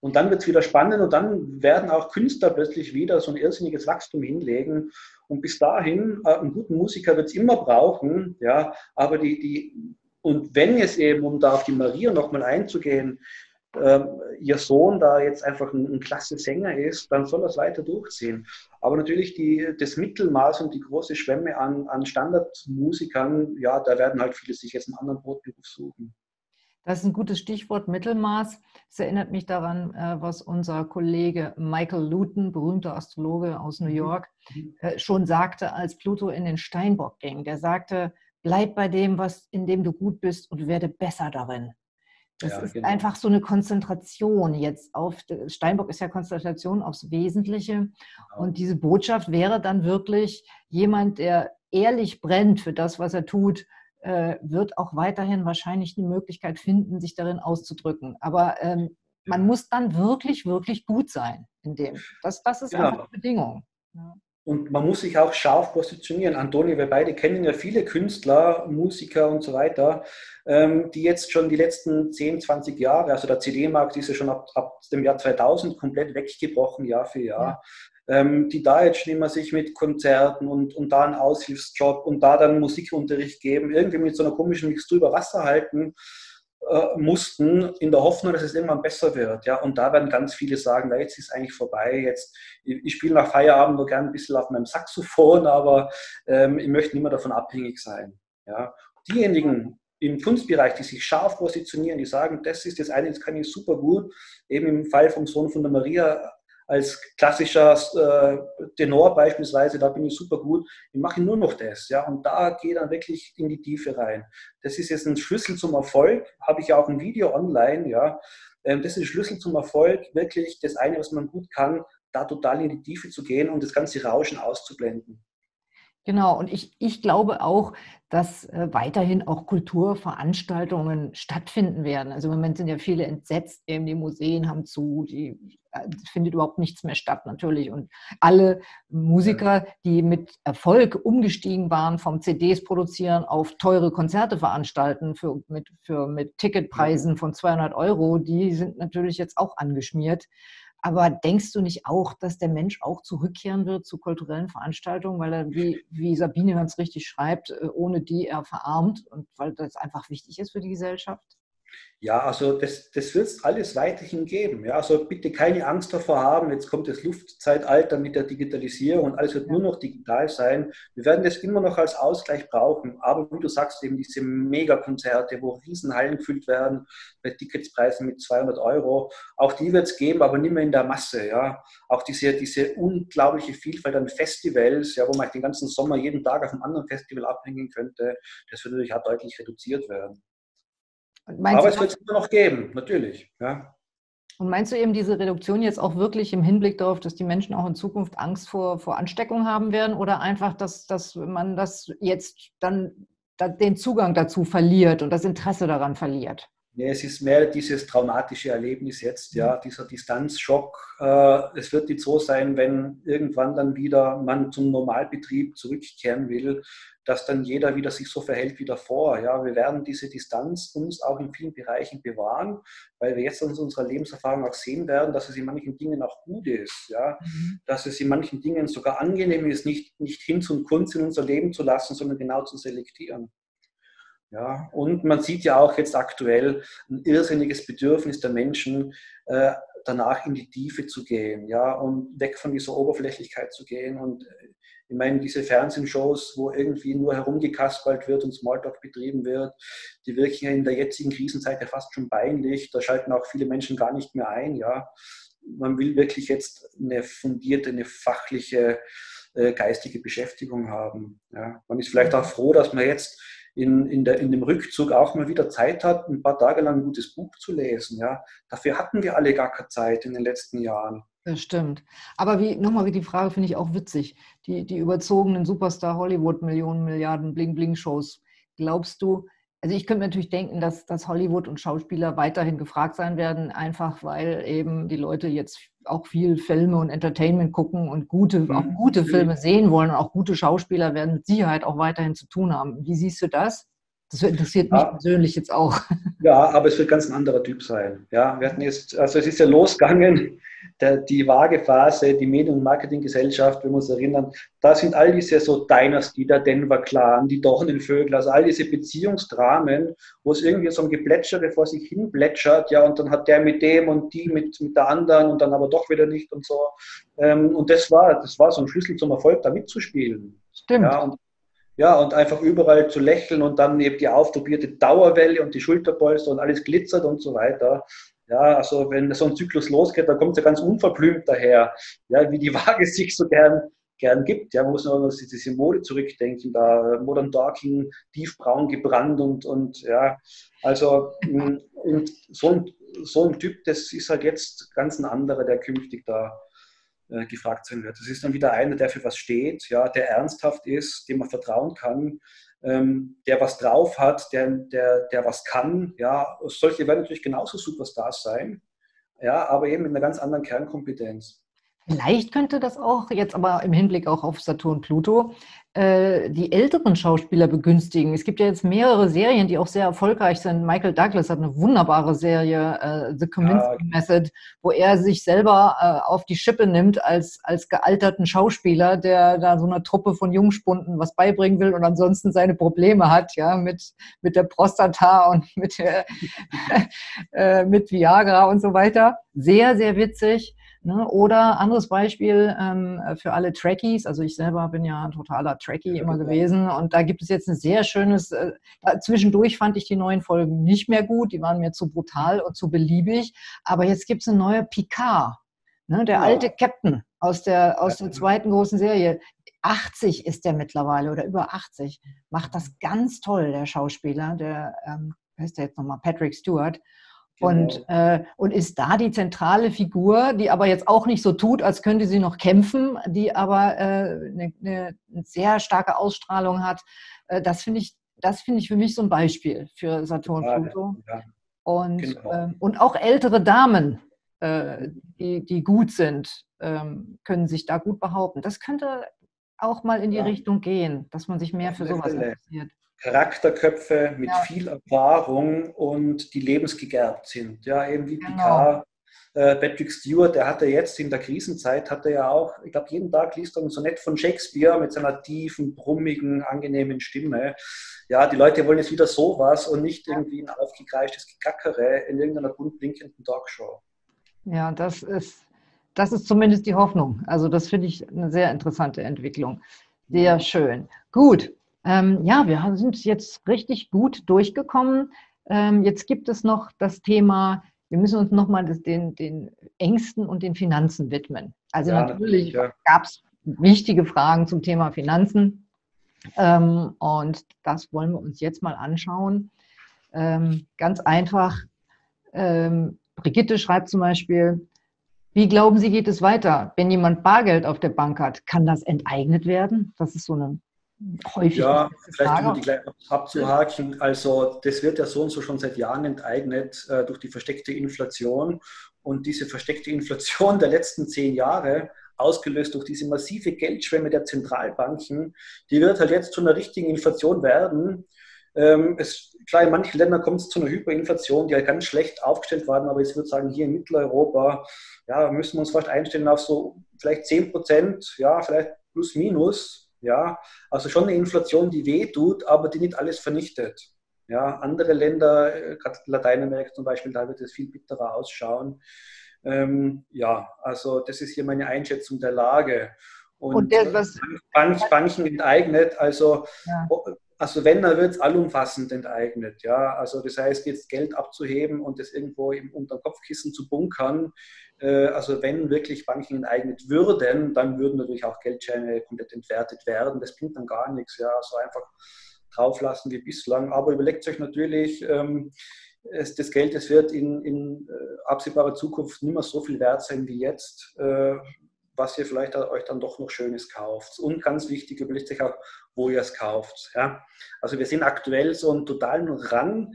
S2: Und dann wird es wieder spannend und dann werden auch Künstler plötzlich wieder so ein irrsinniges Wachstum hinlegen. Und bis dahin, äh, einen guten Musiker wird es immer brauchen, ja, aber die, die, und wenn es eben, um da auf die Maria nochmal einzugehen, äh, ihr Sohn da jetzt einfach ein, ein klasse Sänger ist, dann soll es weiter durchziehen. Aber natürlich die, das Mittelmaß und die große Schwemme an, an Standardmusikern, ja, da werden halt viele sich jetzt einen anderen Brotberuf suchen.
S1: Das ist ein gutes Stichwort, Mittelmaß. Es erinnert mich daran, äh, was unser Kollege Michael Luton, berühmter Astrologe aus New mhm. York, mhm. äh, schon sagte, als Pluto in den Steinbock ging. Der sagte, bleib bei dem, was, in dem du gut bist und werde besser darin. Das ja, ist genau. einfach so eine Konzentration jetzt auf, Steinbock ist ja Konzentration aufs Wesentliche. Genau. Und diese Botschaft wäre dann wirklich jemand, der ehrlich brennt für das, was er tut, äh, wird auch weiterhin wahrscheinlich die Möglichkeit finden, sich darin auszudrücken. Aber ähm, man muss dann wirklich, wirklich gut sein in dem. Das, das ist genau. einfach die Bedingung.
S2: Ja. Und man muss sich auch scharf positionieren. Antoni, wir beide kennen ja viele Künstler, Musiker und so weiter, ähm, die jetzt schon die letzten 10, 20 Jahre, also der CD-Markt ist ja schon ab, ab, dem Jahr 2000 komplett weggebrochen, Jahr für Jahr die da jetzt schon immer sich mit Konzerten und, und da einen Aushilfsjob und da dann Musikunterricht geben, irgendwie mit so einer komischen Mixtur über Wasser halten äh, mussten, in der Hoffnung, dass es irgendwann besser wird. Ja? Und da werden ganz viele sagen, na, jetzt ist es eigentlich vorbei, jetzt, ich, ich spiele nach Feierabend nur gern ein bisschen auf meinem Saxophon, aber ähm, ich möchte nicht mehr davon abhängig sein. Ja? Diejenigen, im Kunstbereich, die sich scharf positionieren, die sagen, das ist das eine, das kann ich super gut. Eben im Fall vom Sohn von der Maria als klassischer äh, Tenor beispielsweise, da bin ich super gut, ich mache nur noch das. Ja, und da gehe dann wirklich in die Tiefe rein. Das ist jetzt ein Schlüssel zum Erfolg, habe ich ja auch ein Video online, ja. Ähm, das ist ein Schlüssel zum Erfolg, wirklich das eine, was man gut kann, da total in die Tiefe zu gehen und das ganze Rauschen auszublenden.
S1: Genau, und ich, ich glaube auch, dass äh, weiterhin auch Kulturveranstaltungen stattfinden werden. Also im Moment sind ja viele entsetzt, eben die Museen haben zu, die findet überhaupt nichts mehr statt natürlich. Und alle Musiker, die mit Erfolg umgestiegen waren, vom CDs produzieren auf teure Konzerte veranstalten für, mit, für, mit Ticketpreisen von 200 Euro, die sind natürlich jetzt auch angeschmiert. Aber denkst du nicht auch, dass der Mensch auch zurückkehren wird zu kulturellen Veranstaltungen, weil er, wie, wie Sabine ganz richtig schreibt, äh, ohne die er verarmt und weil das einfach wichtig ist für die Gesellschaft?
S2: Ja, also das, das wird es alles weiterhin geben. Ja, also bitte keine Angst davor haben, jetzt kommt das Luftzeitalter mit der Digitalisierung und alles wird ja. nur noch digital sein. Wir werden das immer noch als Ausgleich brauchen. Aber wie du sagst, eben diese Megakonzerte, wo Riesenhallen gefüllt werden, bei Ticketspreisen mit 200 Euro, auch die wird es geben, aber nicht mehr in der Masse. Ja, auch diese, diese unglaubliche Vielfalt an Festivals, ja, wo man den ganzen Sommer jeden Tag auf einem anderen Festival abhängen könnte, das wird natürlich auch deutlich reduziert werden. Aber es wird es immer noch geben, natürlich. Ja.
S1: Und meinst du eben diese Reduktion jetzt auch wirklich im Hinblick darauf, dass die Menschen auch in Zukunft Angst vor, vor Ansteckung haben werden oder einfach, dass, dass man das jetzt dann den Zugang dazu verliert und das Interesse daran verliert?
S2: Nee, es ist mehr dieses traumatische Erlebnis jetzt, ja, mhm. dieser Distanzschock. Äh, es wird nicht so sein, wenn irgendwann dann wieder man zum Normalbetrieb zurückkehren will, dass dann jeder wieder sich so verhält wie davor. Ja, wir werden diese Distanz uns auch in vielen Bereichen bewahren, weil wir jetzt aus unserer Lebenserfahrung auch sehen werden, dass es in manchen Dingen auch gut ist. Ja, mhm. dass es in manchen Dingen sogar angenehm ist, nicht, nicht Hinz und Kunst in unser Leben zu lassen, sondern genau zu selektieren. Ja, und man sieht ja auch jetzt aktuell ein irrsinniges Bedürfnis der Menschen, äh, danach in die Tiefe zu gehen, ja, und weg von dieser Oberflächlichkeit zu gehen. Und äh, ich meine, diese Fernsehshows, wo irgendwie nur herumgekaspert wird und Smalltalk betrieben wird, die wirken ja in der jetzigen Krisenzeit ja fast schon peinlich. Da schalten auch viele Menschen gar nicht mehr ein, ja. Man will wirklich jetzt eine fundierte, eine fachliche, äh, geistige Beschäftigung haben. Ja. Man ist vielleicht auch froh, dass man jetzt in, in, der, in dem Rückzug auch mal wieder Zeit hat, ein paar Tage lang ein gutes Buch zu lesen. Ja? Dafür hatten wir alle gar keine Zeit in den letzten Jahren.
S1: Das stimmt. Aber wie, nochmal die Frage finde ich auch witzig. Die, die überzogenen Superstar-Hollywood-Millionen, Milliarden Bling-Bling-Shows. Glaubst du, also ich könnte mir natürlich denken, dass, dass Hollywood und Schauspieler weiterhin gefragt sein werden, einfach weil eben die Leute jetzt auch viel Filme und Entertainment gucken und gute, auch mhm. gute Filme sehen wollen und auch gute Schauspieler werden mit Sicherheit auch weiterhin zu tun haben. Wie siehst du das? Das interessiert mich ja. persönlich jetzt auch.
S2: Ja, aber es wird ganz ein anderer Typ sein. Ja, wir hatten jetzt, also es ist ja losgegangen, der, die vage Phase, die Medien- und Marketinggesellschaft, wenn wir uns erinnern, da sind all diese so Dynasty, der Denver Clan, die Dornenvögel, also all diese Beziehungsdramen, wo es irgendwie so ein Geplätschere vor sich hin plätschert, ja, und dann hat der mit dem und die mit, mit der anderen und dann aber doch wieder nicht und so. Ähm, und das war, das war so ein Schlüssel zum Erfolg, da mitzuspielen.
S1: Stimmt.
S2: Ja, und ja, und einfach überall zu lächeln und dann eben die auftopierte Dauerwelle und die Schulterpolster und alles glitzert und so weiter. Ja, also wenn so ein Zyklus losgeht, dann kommt es ja ganz unverblümt daher, ja, wie die Waage sich so gern, gern gibt. Ja, man muss nur an diese Mode zurückdenken, da Modern Talking, tiefbraun gebrannt und, und ja, also und so, ein, so ein Typ, das ist halt jetzt ganz ein anderer, der künftig da äh, gefragt sein wird. Das ist dann wieder einer, der für was steht, ja, der ernsthaft ist, dem man vertrauen kann, ähm, der was drauf hat, der, der, der was kann. Ja, solche werden natürlich genauso Superstars sein, ja, aber eben mit einer ganz anderen Kernkompetenz.
S1: Vielleicht könnte das auch, jetzt aber im Hinblick auch auf Saturn Pluto, äh, die älteren Schauspieler begünstigen. Es gibt ja jetzt mehrere Serien, die auch sehr erfolgreich sind. Michael Douglas hat eine wunderbare Serie, äh, The Kominsky ja. Method, wo er sich selber äh, auf die Schippe nimmt als, als gealterten Schauspieler, der da so einer Truppe von Jungspunden was beibringen will und ansonsten seine Probleme hat, ja, mit, mit der Prostata und mit, äh, mit Viagra und so weiter. Sehr, sehr witzig. Ne? Oder anderes Beispiel ähm, für alle Trekkies, also ich selber bin ja ein totaler Trekkie immer gewesen und da gibt es jetzt ein sehr schönes, äh, zwischendurch fand ich die neuen Folgen nicht mehr gut, die waren mir zu brutal und zu beliebig, aber jetzt gibt es eine neue Picard, ne? der ja. alte Captain aus der, aus der zweiten großen Serie. 80 ist der mittlerweile oder über 80, macht das ganz toll, der Schauspieler, der, ähm, heißt der jetzt nochmal, Patrick Stewart. Genau. Und, äh, und ist da die zentrale Figur, die aber jetzt auch nicht so tut, als könnte sie noch kämpfen, die aber äh, eine, eine, sehr starke Ausstrahlung hat. Äh, das finde ich, das finde ich für mich so ein Beispiel für Saturn ja, Pluto. Ja. Und, genau. Ähm, und auch ältere Damen, äh, die, die gut sind, ähm, können sich da gut behaupten. Das könnte auch mal in die ja. Richtung gehen, dass man sich mehr für sowas interessiert.
S2: Charakterköpfe mit ja. viel Erfahrung und die lebensgegerbt sind. Ja, eben wie genau. Picard, äh, Patrick Stewart, der hatte jetzt in der Krisenzeit, hatte ja auch, ich glaube, jeden Tag liest er so nett von Shakespeare mit seiner tiefen, brummigen, angenehmen Stimme. Ja, die Leute wollen jetzt wieder sowas und nicht irgendwie ein aufgekreischtes Gekackere in irgendeiner bunt blinkenden Talkshow.
S1: Ja, das ist, das ist zumindest die Hoffnung. Also das finde ich eine sehr interessante Entwicklung. Sehr schön. Gut, ähm, ja, wir sind jetzt richtig gut durchgekommen. Ähm, jetzt gibt es noch das Thema, wir müssen uns nochmal den, den Ängsten und den Finanzen widmen. Also ja, natürlich ja. gab es wichtige Fragen zum Thema Finanzen. Ähm, und das wollen wir uns jetzt mal anschauen. Ähm, ganz einfach, ähm, Brigitte schreibt zum Beispiel, wie glauben Sie, geht es weiter? Wenn jemand Bargeld auf der Bank hat, kann das enteignet werden? Das ist so eine
S2: häufig. Ja, vielleicht um die gleich abzuhaken. Also das wird ja so und so schon seit Jahren enteignet äh, durch die versteckte Inflation. Und diese versteckte Inflation der letzten zehn Jahre, ausgelöst durch diese massive Geldschwemme der Zentralbanken, die wird halt jetzt zu einer richtigen Inflation werden. Ähm, es, klar, in manchen Ländern kommt es zu einer Hyperinflation, die halt ganz schlecht aufgestellt waren, aber ich würde sagen, hier in Mitteleuropa ja, müssen wir uns fast einstellen auf so vielleicht 10 Prozent, ja, vielleicht plus minus ja, also schon eine Inflation, die weh tut, aber die nicht alles vernichtet. Ja, andere Länder, äh, gerade Lateinamerika zum Beispiel, da wird es viel bitterer ausschauen. Ähm, ja, also das ist hier meine Einschätzung der Lage. Und, Und der, was, Bank, Banken enteignet, also, ja. also wenn, dann wird es allumfassend enteignet. Ja, also das heißt, jetzt Geld abzuheben und das irgendwo im, unter Kopfkissen zu bunkern, äh, also wenn wirklich Banken enteignet würden, dann würden natürlich auch Geldscheine komplett entwertet werden. Das bringt dann gar nichts. Ja, so einfach drauflassen wie bislang. Aber überlegt euch natürlich, ähm, das Geld, das wird in, in äh, absehbarer Zukunft nicht mehr so viel wert sein wie jetzt, äh, was ihr vielleicht euch dann doch noch Schönes kauft. Und ganz wichtig, überlegt euch auch, wo ihr es kauft. Ja? Also wir sehen aktuell so einen totalen Rang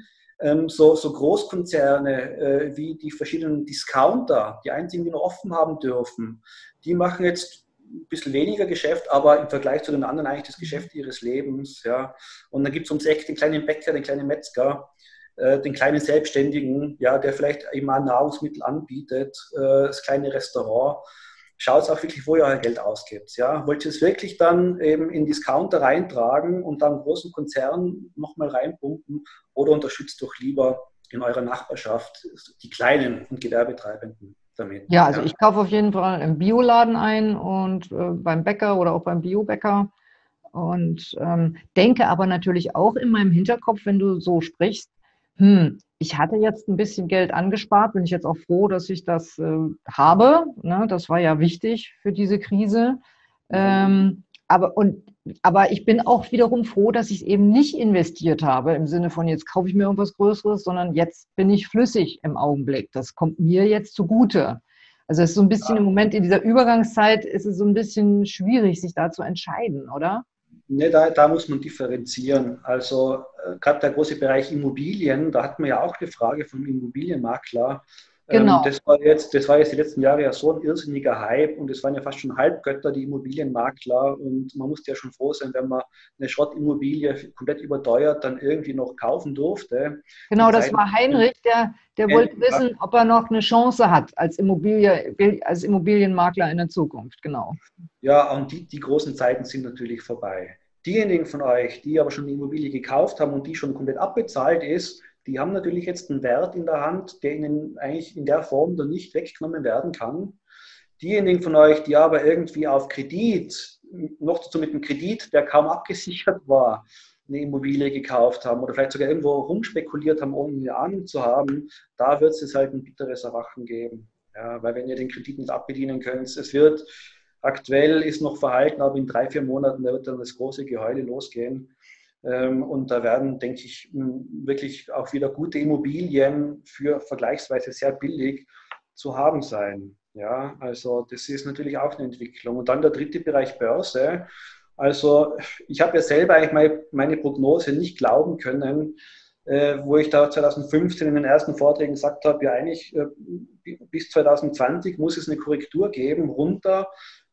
S2: so, so Großkonzerne äh, wie die verschiedenen Discounter, die einzigen, die noch offen haben dürfen, die machen jetzt ein bisschen weniger Geschäft, aber im Vergleich zu den anderen eigentlich das Geschäft ihres Lebens. Ja. Und dann gibt es ums Eck den kleinen Bäcker, den kleinen Metzger, äh, den kleinen Selbstständigen, ja, der vielleicht eben mal Nahrungsmittel anbietet, äh, das kleine Restaurant schaut auch wirklich, wo ihr euer Geld ausgibt. Ja? Wollt ihr es wirklich dann eben in Discounter reintragen und dann großen Konzernen nochmal reinpumpen oder unterstützt doch lieber in eurer Nachbarschaft die kleinen und Gewerbetreibenden damit?
S1: Ja, also ja. ich kaufe auf jeden Fall im Bioladen ein und äh, beim Bäcker oder auch beim Biobäcker und ähm, denke aber natürlich auch in meinem Hinterkopf, wenn du so sprichst, hm, ich hatte jetzt ein bisschen Geld angespart, bin ich jetzt auch froh, dass ich das äh, habe. Ne? Das war ja wichtig für diese Krise. Ähm, aber, und, aber ich bin auch wiederum froh, dass ich es eben nicht investiert habe, im Sinne von jetzt kaufe ich mir irgendwas Größeres, sondern jetzt bin ich flüssig im Augenblick. Das kommt mir jetzt zugute. Also es ist so ein bisschen ja. im Moment in dieser Übergangszeit ist es so ein bisschen schwierig, sich da zu entscheiden, oder?
S2: Ne, da, da muss man differenzieren. Also äh, gerade der große Bereich Immobilien, da hat man ja auch die Frage vom Immobilienmakler. Ähm, genau. Das, war jetzt, das war jetzt die letzten Jahre ja so ein irrsinniger Hype und es waren ja fast schon Halbgötter, die Immobilienmakler. Und man musste ja schon froh sein, wenn man eine Schrottimmobilie komplett überteuert dann irgendwie noch kaufen durfte.
S1: Genau, das war Heinrich, der, der wollte wissen, ob er noch eine Chance hat als, Immobilie, als Immobilienmakler in der Zukunft. Genau.
S2: Ja, und die, die großen Zeiten sind natürlich vorbei. Diejenigen von euch, die aber schon die Immobilie gekauft haben und die schon komplett abbezahlt ist, die haben natürlich jetzt einen Wert in der Hand, der ihnen eigentlich in der Form dann nicht weggenommen werden kann. Diejenigen von euch, die aber irgendwie auf Kredit, noch dazu mit einem Kredit, der kaum abgesichert war, eine Immobilie gekauft haben oder vielleicht sogar irgendwo rumspekuliert haben, ohne eine Ahnung zu haben, da wird es halt ein bitteres Erwachen geben. Ja, weil wenn ihr den Kredit nicht abbedienen könnt, es wird aktuell ist noch verhalten, aber in drei, vier Monaten wird dann das große Geheule losgehen. Ähm, und da werden, denke ich, wirklich auch wieder gute Immobilien für vergleichsweise sehr billig zu haben sein. Ja, also das ist natürlich auch eine Entwicklung. Und dann der dritte Bereich Börse. Also ich habe ja selber eigentlich meine, Prognose nicht glauben können, äh, wo ich da 2015 in den ersten Vorträgen gesagt habe, ja eigentlich äh, bis 2020 muss es eine Korrektur geben, runter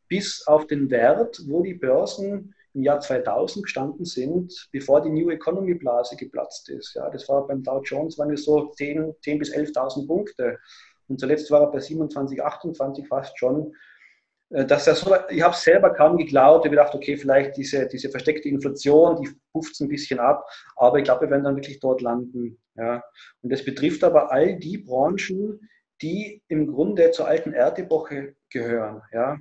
S2: bis auf den Wert, wo die Börsen im Jahr 2000 gestanden sind, bevor die New Economy Blase geplatzt ist. Ja, das war beim Dow Jones waren es so 10, 10 bis 11.000 Punkte. Und zuletzt war er bei 27, 28 fast schon. Äh, dass er so, ich habe selber kaum geglaubt, ich habe gedacht, okay, vielleicht diese, diese versteckte Inflation, die pufft ein bisschen ab, aber ich glaube, wir werden dann wirklich dort landen. Ja. Und das betrifft aber all die Branchen, die im Grunde zur alten Erdepoche gehören. Ja.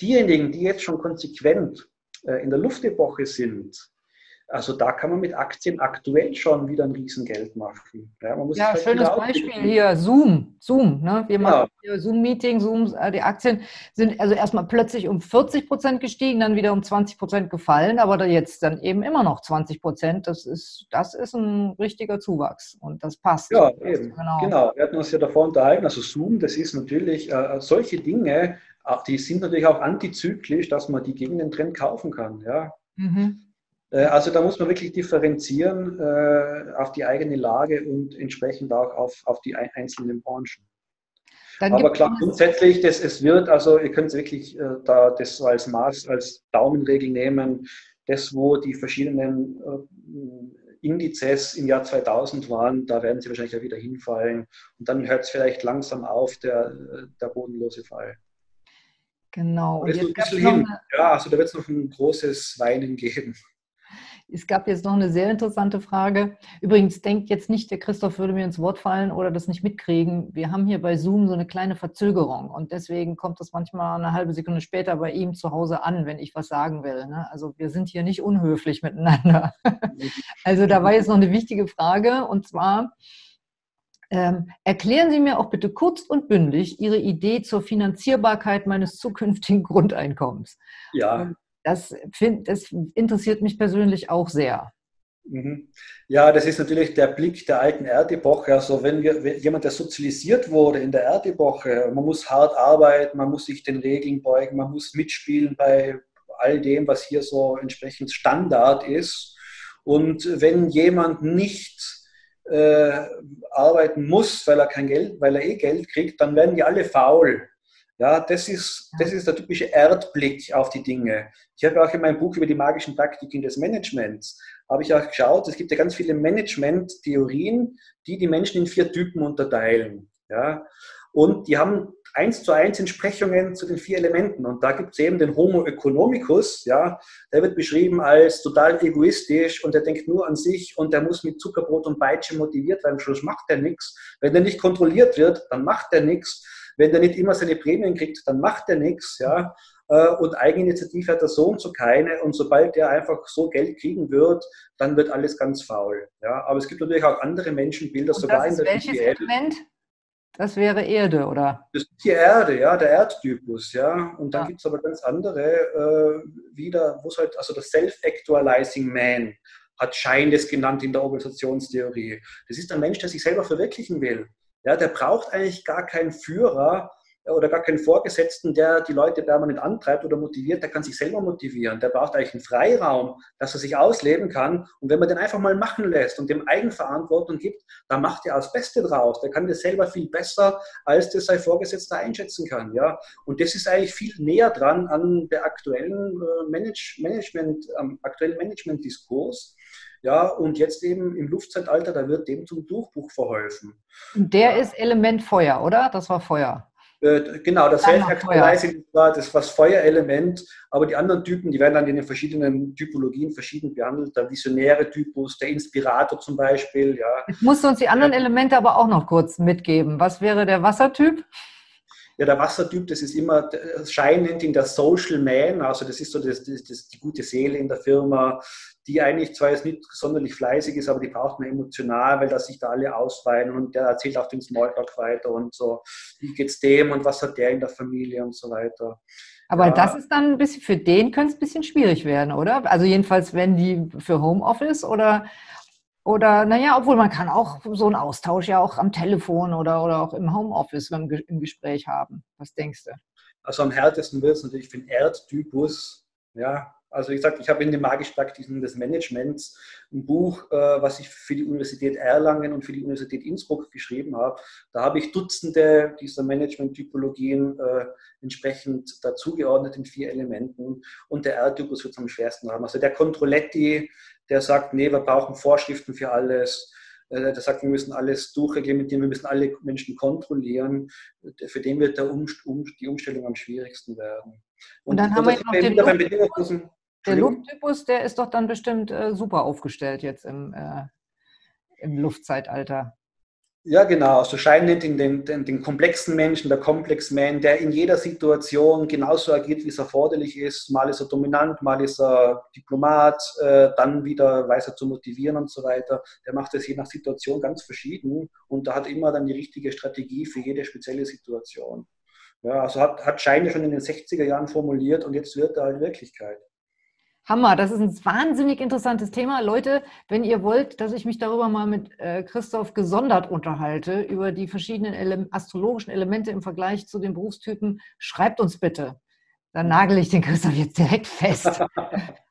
S2: Diejenigen, die jetzt schon konsequent in der Luftepoche sind, also da kann man mit Aktien aktuell schon wieder ein Riesengeld machen.
S1: Ja, ja halt schönes Beispiel hier, Zoom. Zoom, ne? Wir machen ja. Zoom-Meeting, Zoom, äh, die Aktien sind also erstmal plötzlich um 40 Prozent gestiegen, dann wieder um 20 Prozent gefallen, aber jetzt dann eben immer noch 20 Prozent. Das ist, das ist ein richtiger Zuwachs und das passt.
S2: Ja, eben. Genau. genau. Wir hatten uns ja davor unterhalten, also Zoom, das ist natürlich äh, solche Dinge, äh, die sind natürlich auch antizyklisch, dass man die gegen den Trend kaufen kann. Ja. Mhm. Äh, also da muss man wirklich differenzieren äh, auf die eigene Lage und entsprechend auch auf, auf die einzelnen Branchen. Dann Aber klar, grundsätzlich, das, es wird, also ihr könnt wirklich äh, da das so als Maß, als Daumenregel nehmen, das, wo die verschiedenen äh, Indizes im Jahr 2000 waren, da werden sie wahrscheinlich auch wieder hinfallen. Und dann hört es vielleicht langsam auf, der, der bodenlose Fall.
S1: Genau.
S2: Und jetzt hin. Ja, also da wird es noch ein großes Weinen geben.
S1: Es gab jetzt noch eine sehr interessante Frage. Übrigens, denkt jetzt nicht, der Christoph würde mir ins Wort fallen oder das nicht mitkriegen. Wir haben hier bei Zoom so eine kleine Verzögerung und deswegen kommt das manchmal eine halbe Sekunde später bei ihm zu Hause an, wenn ich was sagen will. Ne? Also wir sind hier nicht unhöflich miteinander. Also da war jetzt noch eine wichtige Frage und zwar, ähm, erklären Sie mir auch bitte kurz und bündig Ihre Idee zur Finanzierbarkeit meines zukünftigen Grundeinkommens.
S2: Ja.
S1: Das, find, das interessiert mich persönlich auch sehr.
S2: Mhm. Ja, das ist natürlich der Blick der alten Erdepoche. Also wenn, wir, wenn jemand, der sozialisiert wurde in der Erdepoche, man muss hart arbeiten, man muss sich den Regeln beugen, man muss mitspielen bei all dem, was hier so entsprechend Standard ist. Und wenn jemand nicht äh, arbeiten muss, weil er kein Geld, weil er eh Geld kriegt, dann werden die alle faul. Ja, das ist, das ist der typische Erdblick auf die Dinge. Ich habe auch in meinem Buch über die magischen Praktiken des Managements, habe ich auch geschaut, es gibt ja ganz viele Management-Theorien, die die Menschen in vier Typen unterteilen. Ja, und die haben eins zu eins Entsprechungen zu den vier Elementen. Und da gibt es eben den Homo economicus, ja, der wird beschrieben als total egoistisch und der denkt nur an sich und der muss mit Zuckerbrot und Peitsche motiviert werden. Schluss macht er nichts. Wenn der nicht kontrolliert wird, dann macht er nichts. Wenn der nicht immer seine Prämien kriegt, dann macht er nichts, ja. Äh, und Eigeninitiative hat er so und so keine. Und sobald er einfach so Geld kriegen wird, dann wird alles ganz faul. Ja. Aber es gibt natürlich auch andere Menschenbilder,
S1: sogar in der welches Element? Das wäre Erde, oder?
S2: Das ist die Erde, ja, der Erdtypus, ja. Und dann ja. gibt es aber ganz andere äh, wieder, wo es halt, also das Self-Actualizing Man hat Schein das genannt in der Organisationstheorie. Das ist ein Mensch, der sich selber verwirklichen will. Ja, der braucht eigentlich gar keinen Führer oder gar keinen Vorgesetzten, der die Leute permanent antreibt oder motiviert. Der kann sich selber motivieren. Der braucht eigentlich einen Freiraum, dass er sich ausleben kann. Und wenn man den einfach mal machen lässt und dem Eigenverantwortung gibt, dann macht er das Beste draus. Der kann das selber viel besser, als das sein Vorgesetzter einschätzen kann. Ja? Und das ist eigentlich viel näher dran an der aktuellen äh, Management, am aktuellen Management-Diskurs. Ja, und jetzt eben im Luftzeitalter, da wird dem zum Durchbruch verholfen.
S1: Der ja. ist Element Feuer, oder? Das war Feuer.
S2: Äh, genau, das Self-Actualizing war das was Feuerelement, aber die anderen Typen, die werden dann in den verschiedenen Typologien verschieden behandelt. Der visionäre Typus, der Inspirator zum Beispiel. Ja.
S1: Jetzt musst du uns die anderen Elemente aber auch noch kurz mitgeben. Was wäre der Wassertyp?
S2: Ja, der Wassertyp, das ist immer, Schein nennt ihn der Social Man, also das ist so das, das, das, die gute Seele in der Firma, die eigentlich zwar jetzt nicht sonderlich fleißig ist, aber die braucht man emotional, weil da sich da alle ausweinen und der erzählt auch den Smalltalk weiter und so, wie geht's dem und was hat der in der Familie und so weiter.
S1: Aber ja. das ist dann ein bisschen, für den könnte es ein bisschen schwierig werden, oder? Also jedenfalls, wenn die für Homeoffice oder, oder naja, obwohl man kann auch so einen Austausch ja auch am Telefon oder, oder auch im Homeoffice im, im Gespräch haben. Was denkst du?
S2: Also am härtesten wird es natürlich für den Erdtypus, ja, also ich sage, ich habe in den Magisch-Praktiken des Managements ein Buch, äh, was ich für die Universität Erlangen und für die Universität Innsbruck geschrieben habe. Da habe ich Dutzende dieser Management-Typologien äh, entsprechend dazugeordnet in vier Elementen. Und der R-Typus wird es am schwersten haben. Also der Controletti, der sagt, nee, wir brauchen Vorschriften für alles. Äh, der sagt, wir müssen alles durchreglementieren, wir müssen alle Menschen kontrollieren. Für den wird der um, um, die Umstellung am schwierigsten werden.
S1: Und, und dann haben wir noch den Luft der Lufttypus, der ist doch dann bestimmt äh, super aufgestellt jetzt im, äh, im Luftzeitalter.
S2: Ja, genau. Also Schein nennt ihn den, den, den, komplexen Menschen, der Complex Man, der in jeder Situation genauso agiert, wie es erforderlich ist. Mal ist er dominant, mal ist er Diplomat, äh, dann wieder weiß er zu motivieren und so weiter. Der macht das je nach Situation ganz verschieden und da hat immer dann die richtige Strategie für jede spezielle Situation. Ja, also hat, hat Schein schon in den 60er Jahren formuliert und jetzt wird er halt Wirklichkeit.
S1: Hammer, das ist ein wahnsinnig interessantes Thema. Leute, wenn ihr wollt, dass ich mich darüber mal mit äh, Christoph gesondert unterhalte, über die verschiedenen Ele astrologischen Elemente im Vergleich zu den Berufstypen, schreibt uns bitte. Dann nagel ich den Christoph jetzt direkt fest.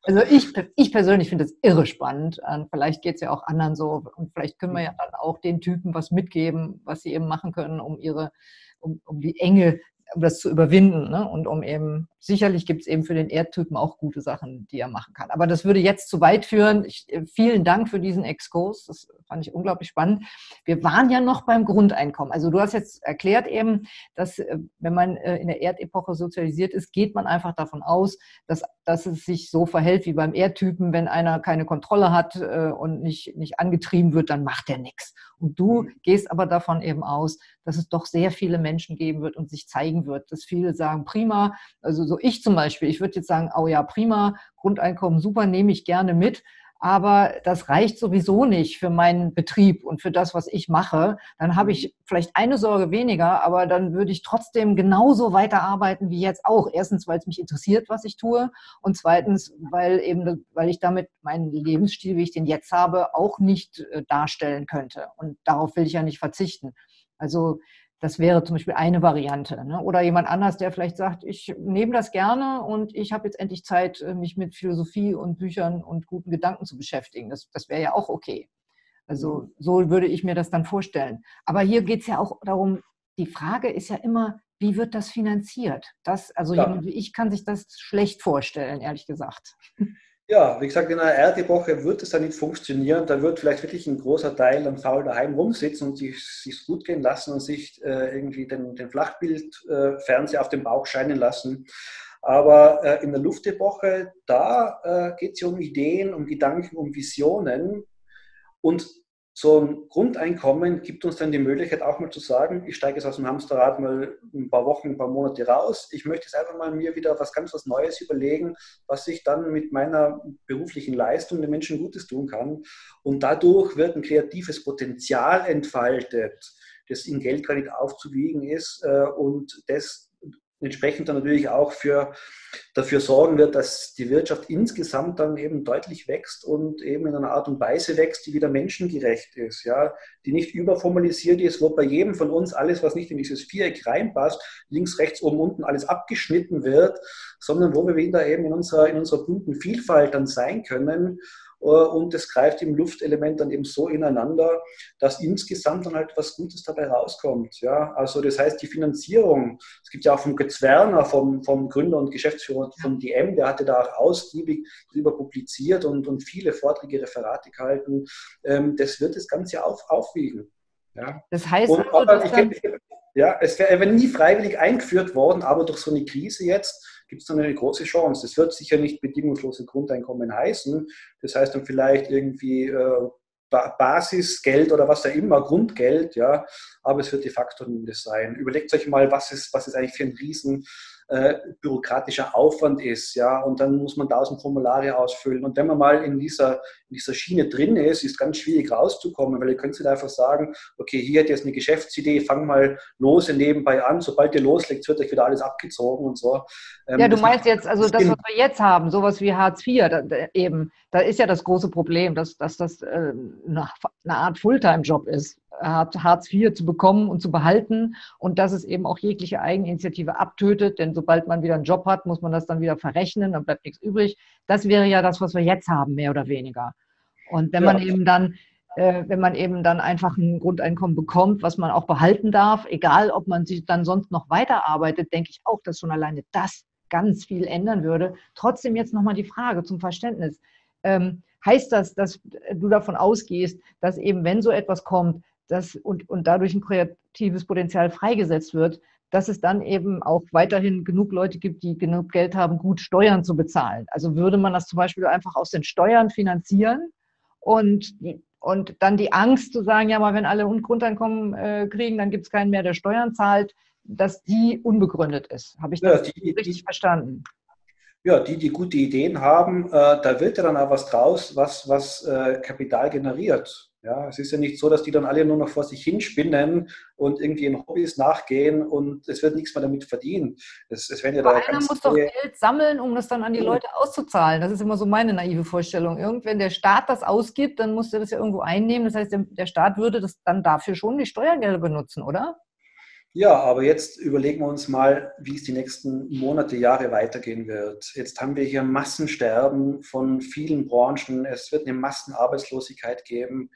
S1: Also ich, ich persönlich finde das irre spannend. Vielleicht geht es ja auch anderen so. Und vielleicht können wir ja dann auch den Typen was mitgeben, was sie eben machen können, um ihre, um, um die Enge um das zu überwinden. Ne? Und um eben, sicherlich gibt es eben für den Erdtypen auch gute Sachen, die er machen kann. Aber das würde jetzt zu weit führen. Ich, äh, vielen Dank für diesen Exkurs. Das fand ich unglaublich spannend. Wir waren ja noch beim Grundeinkommen. Also du hast jetzt erklärt eben, dass äh, wenn man äh, in der Erdepoche sozialisiert ist, geht man einfach davon aus, dass, dass es sich so verhält wie beim Erdtypen. Wenn einer keine Kontrolle hat und nicht, nicht angetrieben wird, dann macht er nichts. Und du mhm. gehst aber davon eben aus, dass es doch sehr viele Menschen geben wird und sich zeigen wird, dass viele sagen, prima, also so ich zum Beispiel, ich würde jetzt sagen, oh ja, prima, Grundeinkommen, super, nehme ich gerne mit. Aber das reicht sowieso nicht für meinen Betrieb und für das, was ich mache. Dann habe ich vielleicht eine Sorge weniger, aber dann würde ich trotzdem genauso weiterarbeiten wie jetzt auch. Erstens, weil es mich interessiert, was ich tue. Und zweitens, weil eben, weil ich damit meinen Lebensstil, wie ich den jetzt habe, auch nicht äh, darstellen könnte. Und darauf will ich ja nicht verzichten. Also das wäre zum Beispiel eine Variante. Ne? Oder jemand anders, der vielleicht sagt, ich nehme das gerne und ich habe jetzt endlich Zeit, äh, mich mit Philosophie und Büchern und guten Gedanken zu beschäftigen. Das, das wäre ja auch okay. Also so würde ich mir das dann vorstellen. Aber hier geht es ja auch darum, die Frage ist ja immer, wie wird das finanziert? Das, also ja. jemand wie ich kann sich das schlecht vorstellen, ehrlich gesagt.
S2: Ja, wie gesagt, in einer Erdewoche wird es dann nicht funktionieren. Da wird vielleicht wirklich ein großer Teil am faul daheim rumsitzen und sich sich gut gehen lassen und sich äh, irgendwie den, den Flachbildfernseher äh, auf den Bauch scheinen lassen. Aber äh, in der Luftepoche, da äh, geht es ja um Ideen, um Gedanken, um Visionen. Und so ein Grundeinkommen gibt uns dann die Möglichkeit, auch mal zu sagen, ich steige jetzt aus dem Hamsterrad mal ein paar Wochen, ein paar Monate raus. Ich möchte jetzt einfach mal mir wieder was ganz was Neues überlegen, was ich dann mit meiner beruflichen Leistung den Menschen Gutes tun kann. Und dadurch wird ein kreatives Potenzial entfaltet, das in Geld gar nicht aufzuwiegen ist äh, und das entsprechend dann natürlich auch für, dafür sorgen wird, dass die Wirtschaft insgesamt dann eben deutlich wächst und eben in einer Art und Weise wächst, die wieder menschengerecht ist, ja, die nicht überformalisiert ist, wo bei jedem von uns alles, was nicht in dieses Viereck reinpasst, links, rechts, oben, unten alles abgeschnitten wird, sondern wo wir wieder eben in unserer, in unserer bunten Vielfalt dann sein können äh, und es greift im Luftelement dann eben so ineinander, dass insgesamt dann halt was Gutes dabei rauskommt. Ja, also das heißt, die Finanzierung, es gibt ja auch vom Götz Werner, vom, vom Gründer und Geschäftsführer von DM, der hatte da auch ausgiebig darüber publiziert und, und viele Vorträge, Referate gehalten. Ähm, das wird das Ganze auf, aufwiegen.
S1: Ja. Das heißt, und, also,
S2: aber, ich, ich, ja, es wäre nie freiwillig eingeführt worden, aber durch so eine Krise jetzt gibt es dann eine große Chance. Das wird sicher nicht bedingungsloses Grundeinkommen heißen. Das heißt dann vielleicht irgendwie äh, Basisgeld oder was auch immer, Grundgeld, ja, aber es wird de facto das sein. Überlegt euch mal, was ist, was ist eigentlich für ein riesen äh, bürokratischer Aufwand ist, ja, und dann muss man tausend Formulare ausfüllen. Und wenn man mal in dieser, in dieser Schiene drin ist, ist ganz schwierig rauszukommen, weil ihr könnt nicht einfach sagen, okay, hier hat jetzt eine Geschäftsidee, fang mal lose nebenbei an, sobald ihr loslegt, wird euch wieder alles abgezogen und so.
S1: Ähm, ja, du meinst jetzt, also das, was wir jetzt haben, sowas wie Hartz IV, da, da eben, da ist ja das große Problem, dass, dass das äh, eine, eine Art Fulltime-Job ist, Hartz IV zu bekommen und zu behalten und dass es eben auch jegliche Eigeninitiative abtötet, denn sobald man wieder einen Job hat, muss man das dann wieder verrechnen, dann bleibt nichts übrig. Das wäre ja das, was wir jetzt haben, mehr oder weniger. Und wenn ja. man eben dann äh, wenn man eben dann einfach ein Grundeinkommen bekommt, was man auch behalten darf, egal ob man sich dann sonst noch weiterarbeitet, denke ich auch, dass schon alleine das ganz viel ändern würde. Trotzdem jetzt nochmal die Frage zum Verständnis. Ähm, heißt das, dass du davon ausgehst, dass eben, wenn so etwas kommt, dass, und, und dadurch ein kreatives Potenzial freigesetzt wird, dass es dann eben auch weiterhin genug Leute gibt, die genug Geld haben, gut Steuern zu bezahlen. Also würde man das zum Beispiel einfach aus den Steuern finanzieren und, und dann die Angst zu sagen, ja, mal wenn alle Grundeinkommen äh, kriegen, dann gibt es keinen mehr, der Steuern zahlt, dass die unbegründet ist. Habe ich das ja, die, richtig die, verstanden?
S2: Ja, die, die gute Ideen haben, äh, da wird ja dann auch was draus, was, was äh, Kapital generiert. Ja, es ist ja nicht so, dass die dann alle nur noch vor sich hinspinnen und irgendwie in Hobbys nachgehen und es wird nichts mehr damit verdienen. Es, es werden ja
S1: da einer muss doch Geld sammeln, um das dann an die Leute auszuzahlen. Das ist immer so meine naive Vorstellung. Irgendwann der Staat das ausgibt, dann muss er das ja irgendwo einnehmen. Das heißt, der Staat würde das dann dafür schon die Steuergelder benutzen, oder?
S2: Ja, aber jetzt überlegen wir uns mal, wie es die nächsten Monate, Jahre weitergehen wird. Jetzt haben wir hier Massensterben von vielen Branchen. Es wird eine Massenarbeitslosigkeit geben.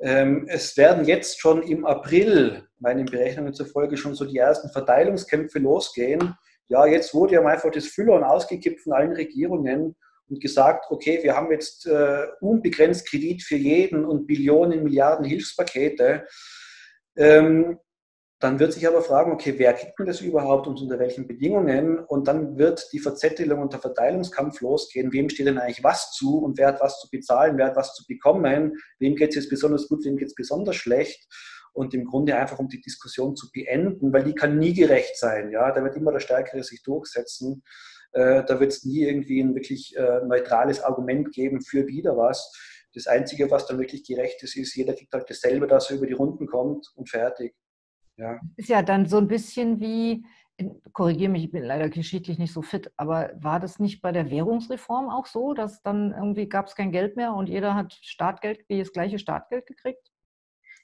S2: Ähm, es werden jetzt schon im April, meinen Berechnungen zufolge, schon so die ersten Verteilungskämpfe losgehen. Ja, jetzt wurde ja einfach das Füllern ausgekippt von allen Regierungen und gesagt, okay, wir haben jetzt äh, unbegrenzt Kredit für jeden und Billionen, Milliarden Hilfspakete. Ähm, dann wird sich aber fragen, okay, wer kriegt denn das überhaupt und unter welchen Bedingungen? Und dann wird die Verzettelung und der Verteilungskampf losgehen. Wem steht denn eigentlich was zu und wer hat was zu bezahlen, wer hat was zu bekommen? Wem geht es jetzt besonders gut, wem geht es besonders schlecht? Und im Grunde einfach, um die Diskussion zu beenden, weil die kann nie gerecht sein. Ja? Da wird immer der Stärkere sich durchsetzen. Äh, da wird es nie irgendwie ein wirklich äh, neutrales Argument geben für wieder was. Das Einzige, was dann wirklich gerecht ist, ist, jeder kriegt halt dasselbe, dass er über die Runden kommt und fertig.
S1: Ja. Ist ja dann so ein bisschen wie, korrigiere mich, ich bin leider geschichtlich nicht so fit, aber war das nicht bei der Währungsreform auch so, dass dann irgendwie gab es kein Geld mehr und jeder hat Startgeld, wie das gleiche Startgeld gekriegt?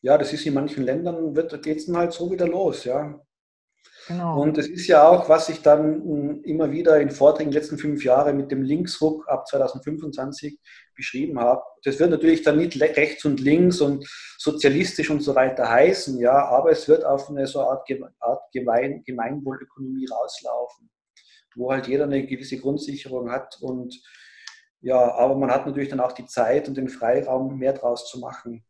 S2: Ja, das ist in manchen Ländern, geht es dann halt so wieder los, ja. Genau. Und es ist ja auch, was ich dann hm, immer wieder in Vorträgen die letzten fünf Jahre mit dem Linksruck ab 2025 beschrieben habe. Das wird natürlich dann nicht rechts und links und sozialistisch und so weiter heißen, ja, aber es wird auf eine so Art, Art Gemein, Gemeinwohlökonomie rauslaufen, wo halt jeder eine gewisse Grundsicherung hat und ja, aber man hat natürlich dann auch die Zeit und den Freiraum, mehr draus zu machen.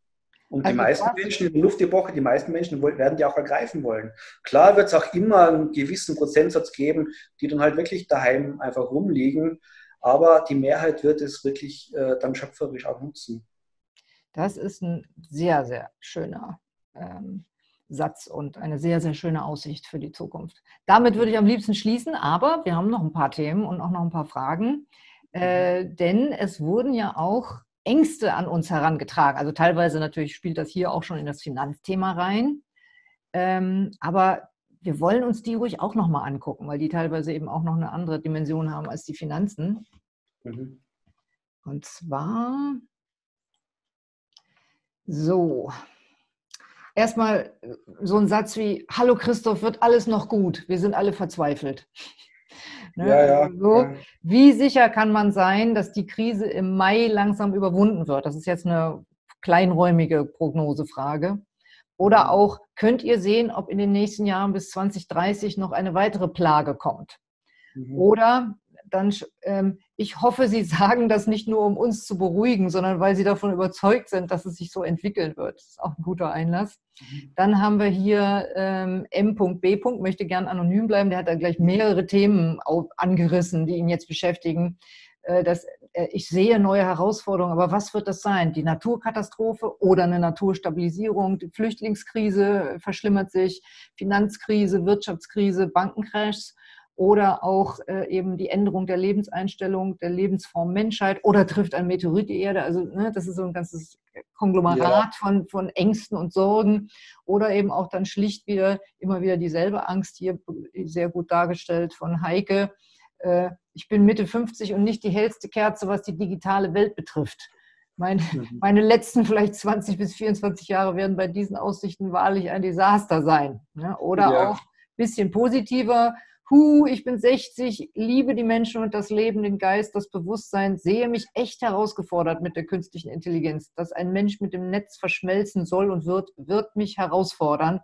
S2: Und also die meisten Menschen in der Luftepoche, die meisten Menschen werden die auch ergreifen wollen. Klar wird es auch immer einen gewissen Prozentsatz geben, die dann halt wirklich daheim einfach rumliegen. Aber die Mehrheit wird es wirklich äh, dann schöpferisch auch nutzen.
S1: Das ist ein sehr, sehr schöner ähm, Satz und eine sehr, sehr schöne Aussicht für die Zukunft. Damit würde ich am liebsten schließen, aber wir haben noch ein paar Themen und auch noch ein paar Fragen. Äh, mhm. denn es wurden ja auch Ängste an uns herangetragen. Also teilweise natürlich spielt das hier auch schon in das Finanzthema rein. Ähm, aber wir wollen uns die ruhig auch nochmal angucken, weil die teilweise eben auch noch eine andere Dimension haben als die Finanzen. Mhm. Und zwar so. Erstmal so ein Satz wie, Hallo Christoph, wird alles noch gut? Wir sind alle verzweifelt. Ne? Ja, ja, so, ja. Wie sicher kann man sein, dass die Krise im Mai langsam überwunden wird? Das ist jetzt eine kleinräumige Prognosefrage. Oder mhm. auch, könnt ihr sehen, ob in den nächsten Jahren bis 2030 noch eine weitere Plage kommt? Mhm. Oder dann, ähm, ich hoffe, Sie sagen das nicht nur, um uns zu beruhigen, sondern weil Sie davon überzeugt sind, dass es sich so entwickeln wird. Das ist auch ein guter Einlass. Mhm. Dann haben wir hier ähm, M.B. möchte gern anonym bleiben. Der hat da gleich mehrere Themen angerissen, die ihn jetzt beschäftigen. Äh, das, äh, ich sehe neue Herausforderungen, aber was wird das sein? Die Naturkatastrophe oder eine Naturstabilisierung? Die Flüchtlingskrise verschlimmert sich, Finanzkrise, Wirtschaftskrise, Bankencrashs oder auch äh, eben die Änderung der Lebenseinstellung, der Lebensform Menschheit oder trifft ein Meteorit die Erde. Also ne, das ist so ein ganzes Konglomerat ja. von, von Ängsten und Sorgen oder eben auch dann schlicht wieder immer wieder dieselbe Angst hier sehr gut dargestellt von Heike. Äh, ich bin Mitte 50 und nicht die hellste Kerze, was die digitale Welt betrifft. Meine, mhm. meine letzten vielleicht 20 bis 24 Jahre werden bei diesen Aussichten wahrlich ein Desaster sein. Ne? Oder ja. auch ein bisschen positiver hu, ich bin 60, liebe die Menschen und das Leben, den Geist, das Bewusstsein, sehe mich echt herausgefordert mit der künstlichen Intelligenz. Dass ein Mensch mit dem Netz verschmelzen soll und wird, wird mich herausfordern.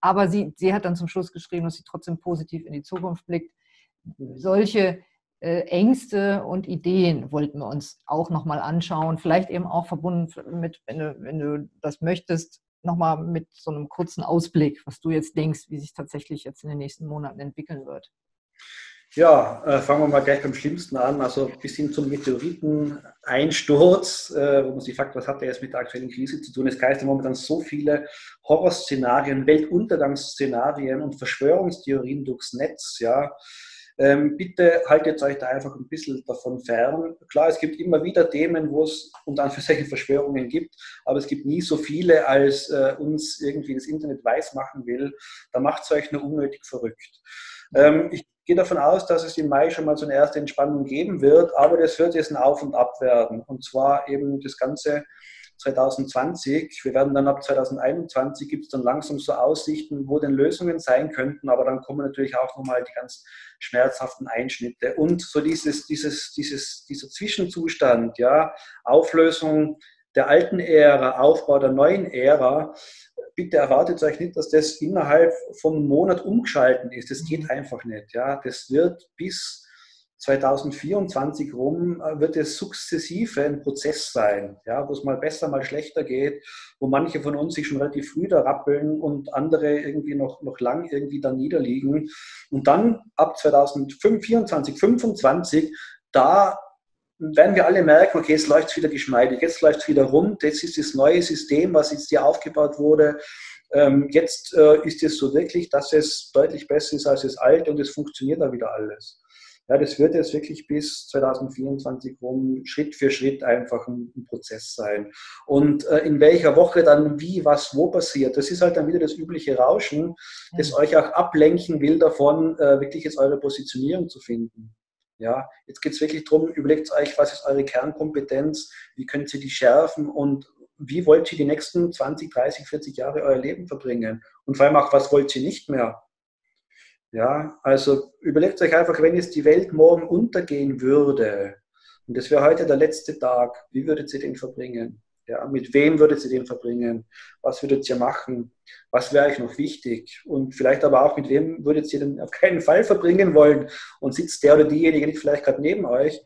S1: Aber sie, sie hat dann zum Schluss geschrieben, dass sie trotzdem positiv in die Zukunft blickt. Solche äh, Ängste und Ideen wollten wir uns auch nochmal anschauen. Vielleicht eben auch verbunden mit, wenn du, wenn du das möchtest, nochmal mit so einem kurzen Ausblick, was du jetzt denkst, wie sich tatsächlich jetzt in den nächsten Monaten entwickeln wird.
S2: Ja, äh, fangen wir mal gleich beim Schlimmsten an. Also bis hin zum Meteoriteneinsturz, äh, wo man sich fragt, was hat der jetzt mit der aktuellen Krise zu tun? Es geistern momentan so viele Horrorszenarien, Weltuntergangsszenarien und Verschwörungstheorien durchs Netz. Ja, ähm, bitte haltet euch da einfach ein bisschen davon fern. Klar, es gibt immer wieder Themen, wo es unter solche Verschwörungen gibt, aber es gibt nie so viele, als äh, uns irgendwie das Internet weiß machen will. Da macht es euch nur unnötig verrückt. Ähm, ich gehe davon aus, dass es im Mai schon mal so eine erste Entspannung geben wird, aber das wird jetzt ein Auf und Ab werden. Und zwar eben das Ganze 2020. Wir werden dann ab 2021 gibt es dann langsam so Aussichten, wo denn Lösungen sein könnten, aber dann kommen natürlich auch nochmal die ganz schmerzhaften Einschnitte. Und so dieses, dieses, dieses, dieser Zwischenzustand, ja, Auflösung der alten Ära, Aufbau der neuen Ära, bitte erwartet euch nicht, dass das innerhalb von einem Monat umgeschalten ist. Das geht einfach nicht. Ja. Das wird bis 2024 rum äh, wird es sukzessive ein Prozess sein, ja, wo es mal besser, mal schlechter geht, wo manche von uns sich schon relativ früh da rappeln und andere irgendwie noch, noch lang irgendwie da niederliegen. Und dann ab 2024, 2025, da werden wir alle merken, okay, es läuft wieder geschmeidig, jetzt läuft es wieder rund, jetzt ist das neue System, was jetzt hier aufgebaut wurde, ähm, jetzt äh, ist es so wirklich, dass es deutlich besser ist als das alte und es funktioniert da wieder alles. Ja, das wird jetzt wirklich bis 2024 rum Schritt für Schritt einfach ein, ein Prozess sein. Und äh, in welcher Woche dann wie, was, wo passiert, das ist halt dann wieder das übliche Rauschen, das mhm. euch auch ablenken will davon, äh, wirklich jetzt eure Positionierung zu finden. Ja, jetzt geht es wirklich darum, überlegt euch, was ist eure Kernkompetenz, wie könnt ihr die schärfen und wie wollt ihr die nächsten 20, 30, 40 Jahre euer Leben verbringen? Und vor allem auch, was wollt ihr nicht mehr? Ja, also überlegt euch einfach, wenn jetzt die Welt morgen untergehen würde und das wäre heute der letzte Tag, wie würdet ihr den verbringen? Ja, mit wem würdet ihr den verbringen? Was würdet ihr machen? Was wäre euch noch wichtig? Und vielleicht aber auch, mit wem würdet ihr den auf keinen Fall verbringen wollen? Und sitzt der oder diejenige nicht vielleicht gerade neben euch?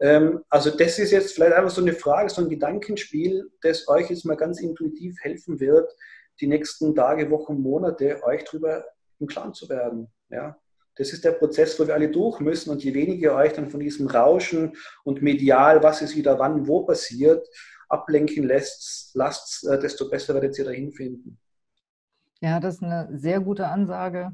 S2: Ähm, also das ist jetzt vielleicht einfach so eine Frage, so ein Gedankenspiel, das euch jetzt mal ganz intuitiv helfen wird, die nächsten Tage, Wochen, Monate euch darüber im Klaren zu werden. Ja, das ist der Prozess, wo wir alle durch müssen. Und je weniger ihr euch dann von diesem Rauschen und medial, was ist wieder wann, wo passiert, ablenken lässt, lasst, äh, desto besser werdet ihr dahin finden.
S1: Ja, das ist eine sehr gute Ansage.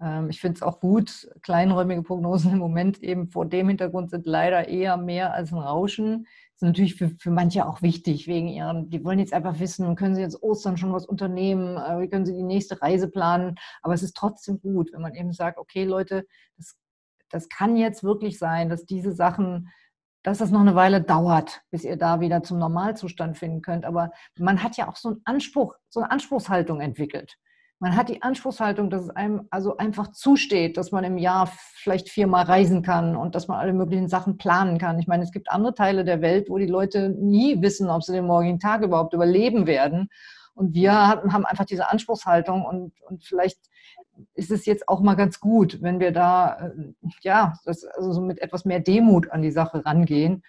S1: Ähm, ich finde es auch gut, kleinräumige Prognosen im Moment eben vor dem Hintergrund sind leider eher mehr als ein Rauschen ist natürlich für, für manche auch wichtig, wegen ihren, die wollen jetzt einfach wissen, können sie jetzt Ostern schon was unternehmen, äh, wie können sie die nächste Reise planen. Aber es ist trotzdem gut, wenn man eben sagt, okay Leute, das, das kann jetzt wirklich sein, dass diese Sachen, dass das noch eine Weile dauert, bis ihr da wieder zum Normalzustand finden könnt. Aber man hat ja auch so einen Anspruch, so eine Anspruchshaltung entwickelt. Man hat die Anspruchshaltung, dass es einem also einfach zusteht, dass man im Jahr vielleicht viermal reisen kann und dass man alle möglichen Sachen planen kann. Ich meine, es gibt andere Teile der Welt, wo die Leute nie wissen, ob sie den morgigen Tag überhaupt überleben werden. Und wir haben einfach diese Anspruchshaltung und, und vielleicht ist es jetzt auch mal ganz gut, wenn wir da äh, ja also so mit etwas mehr Demut an die Sache rangehen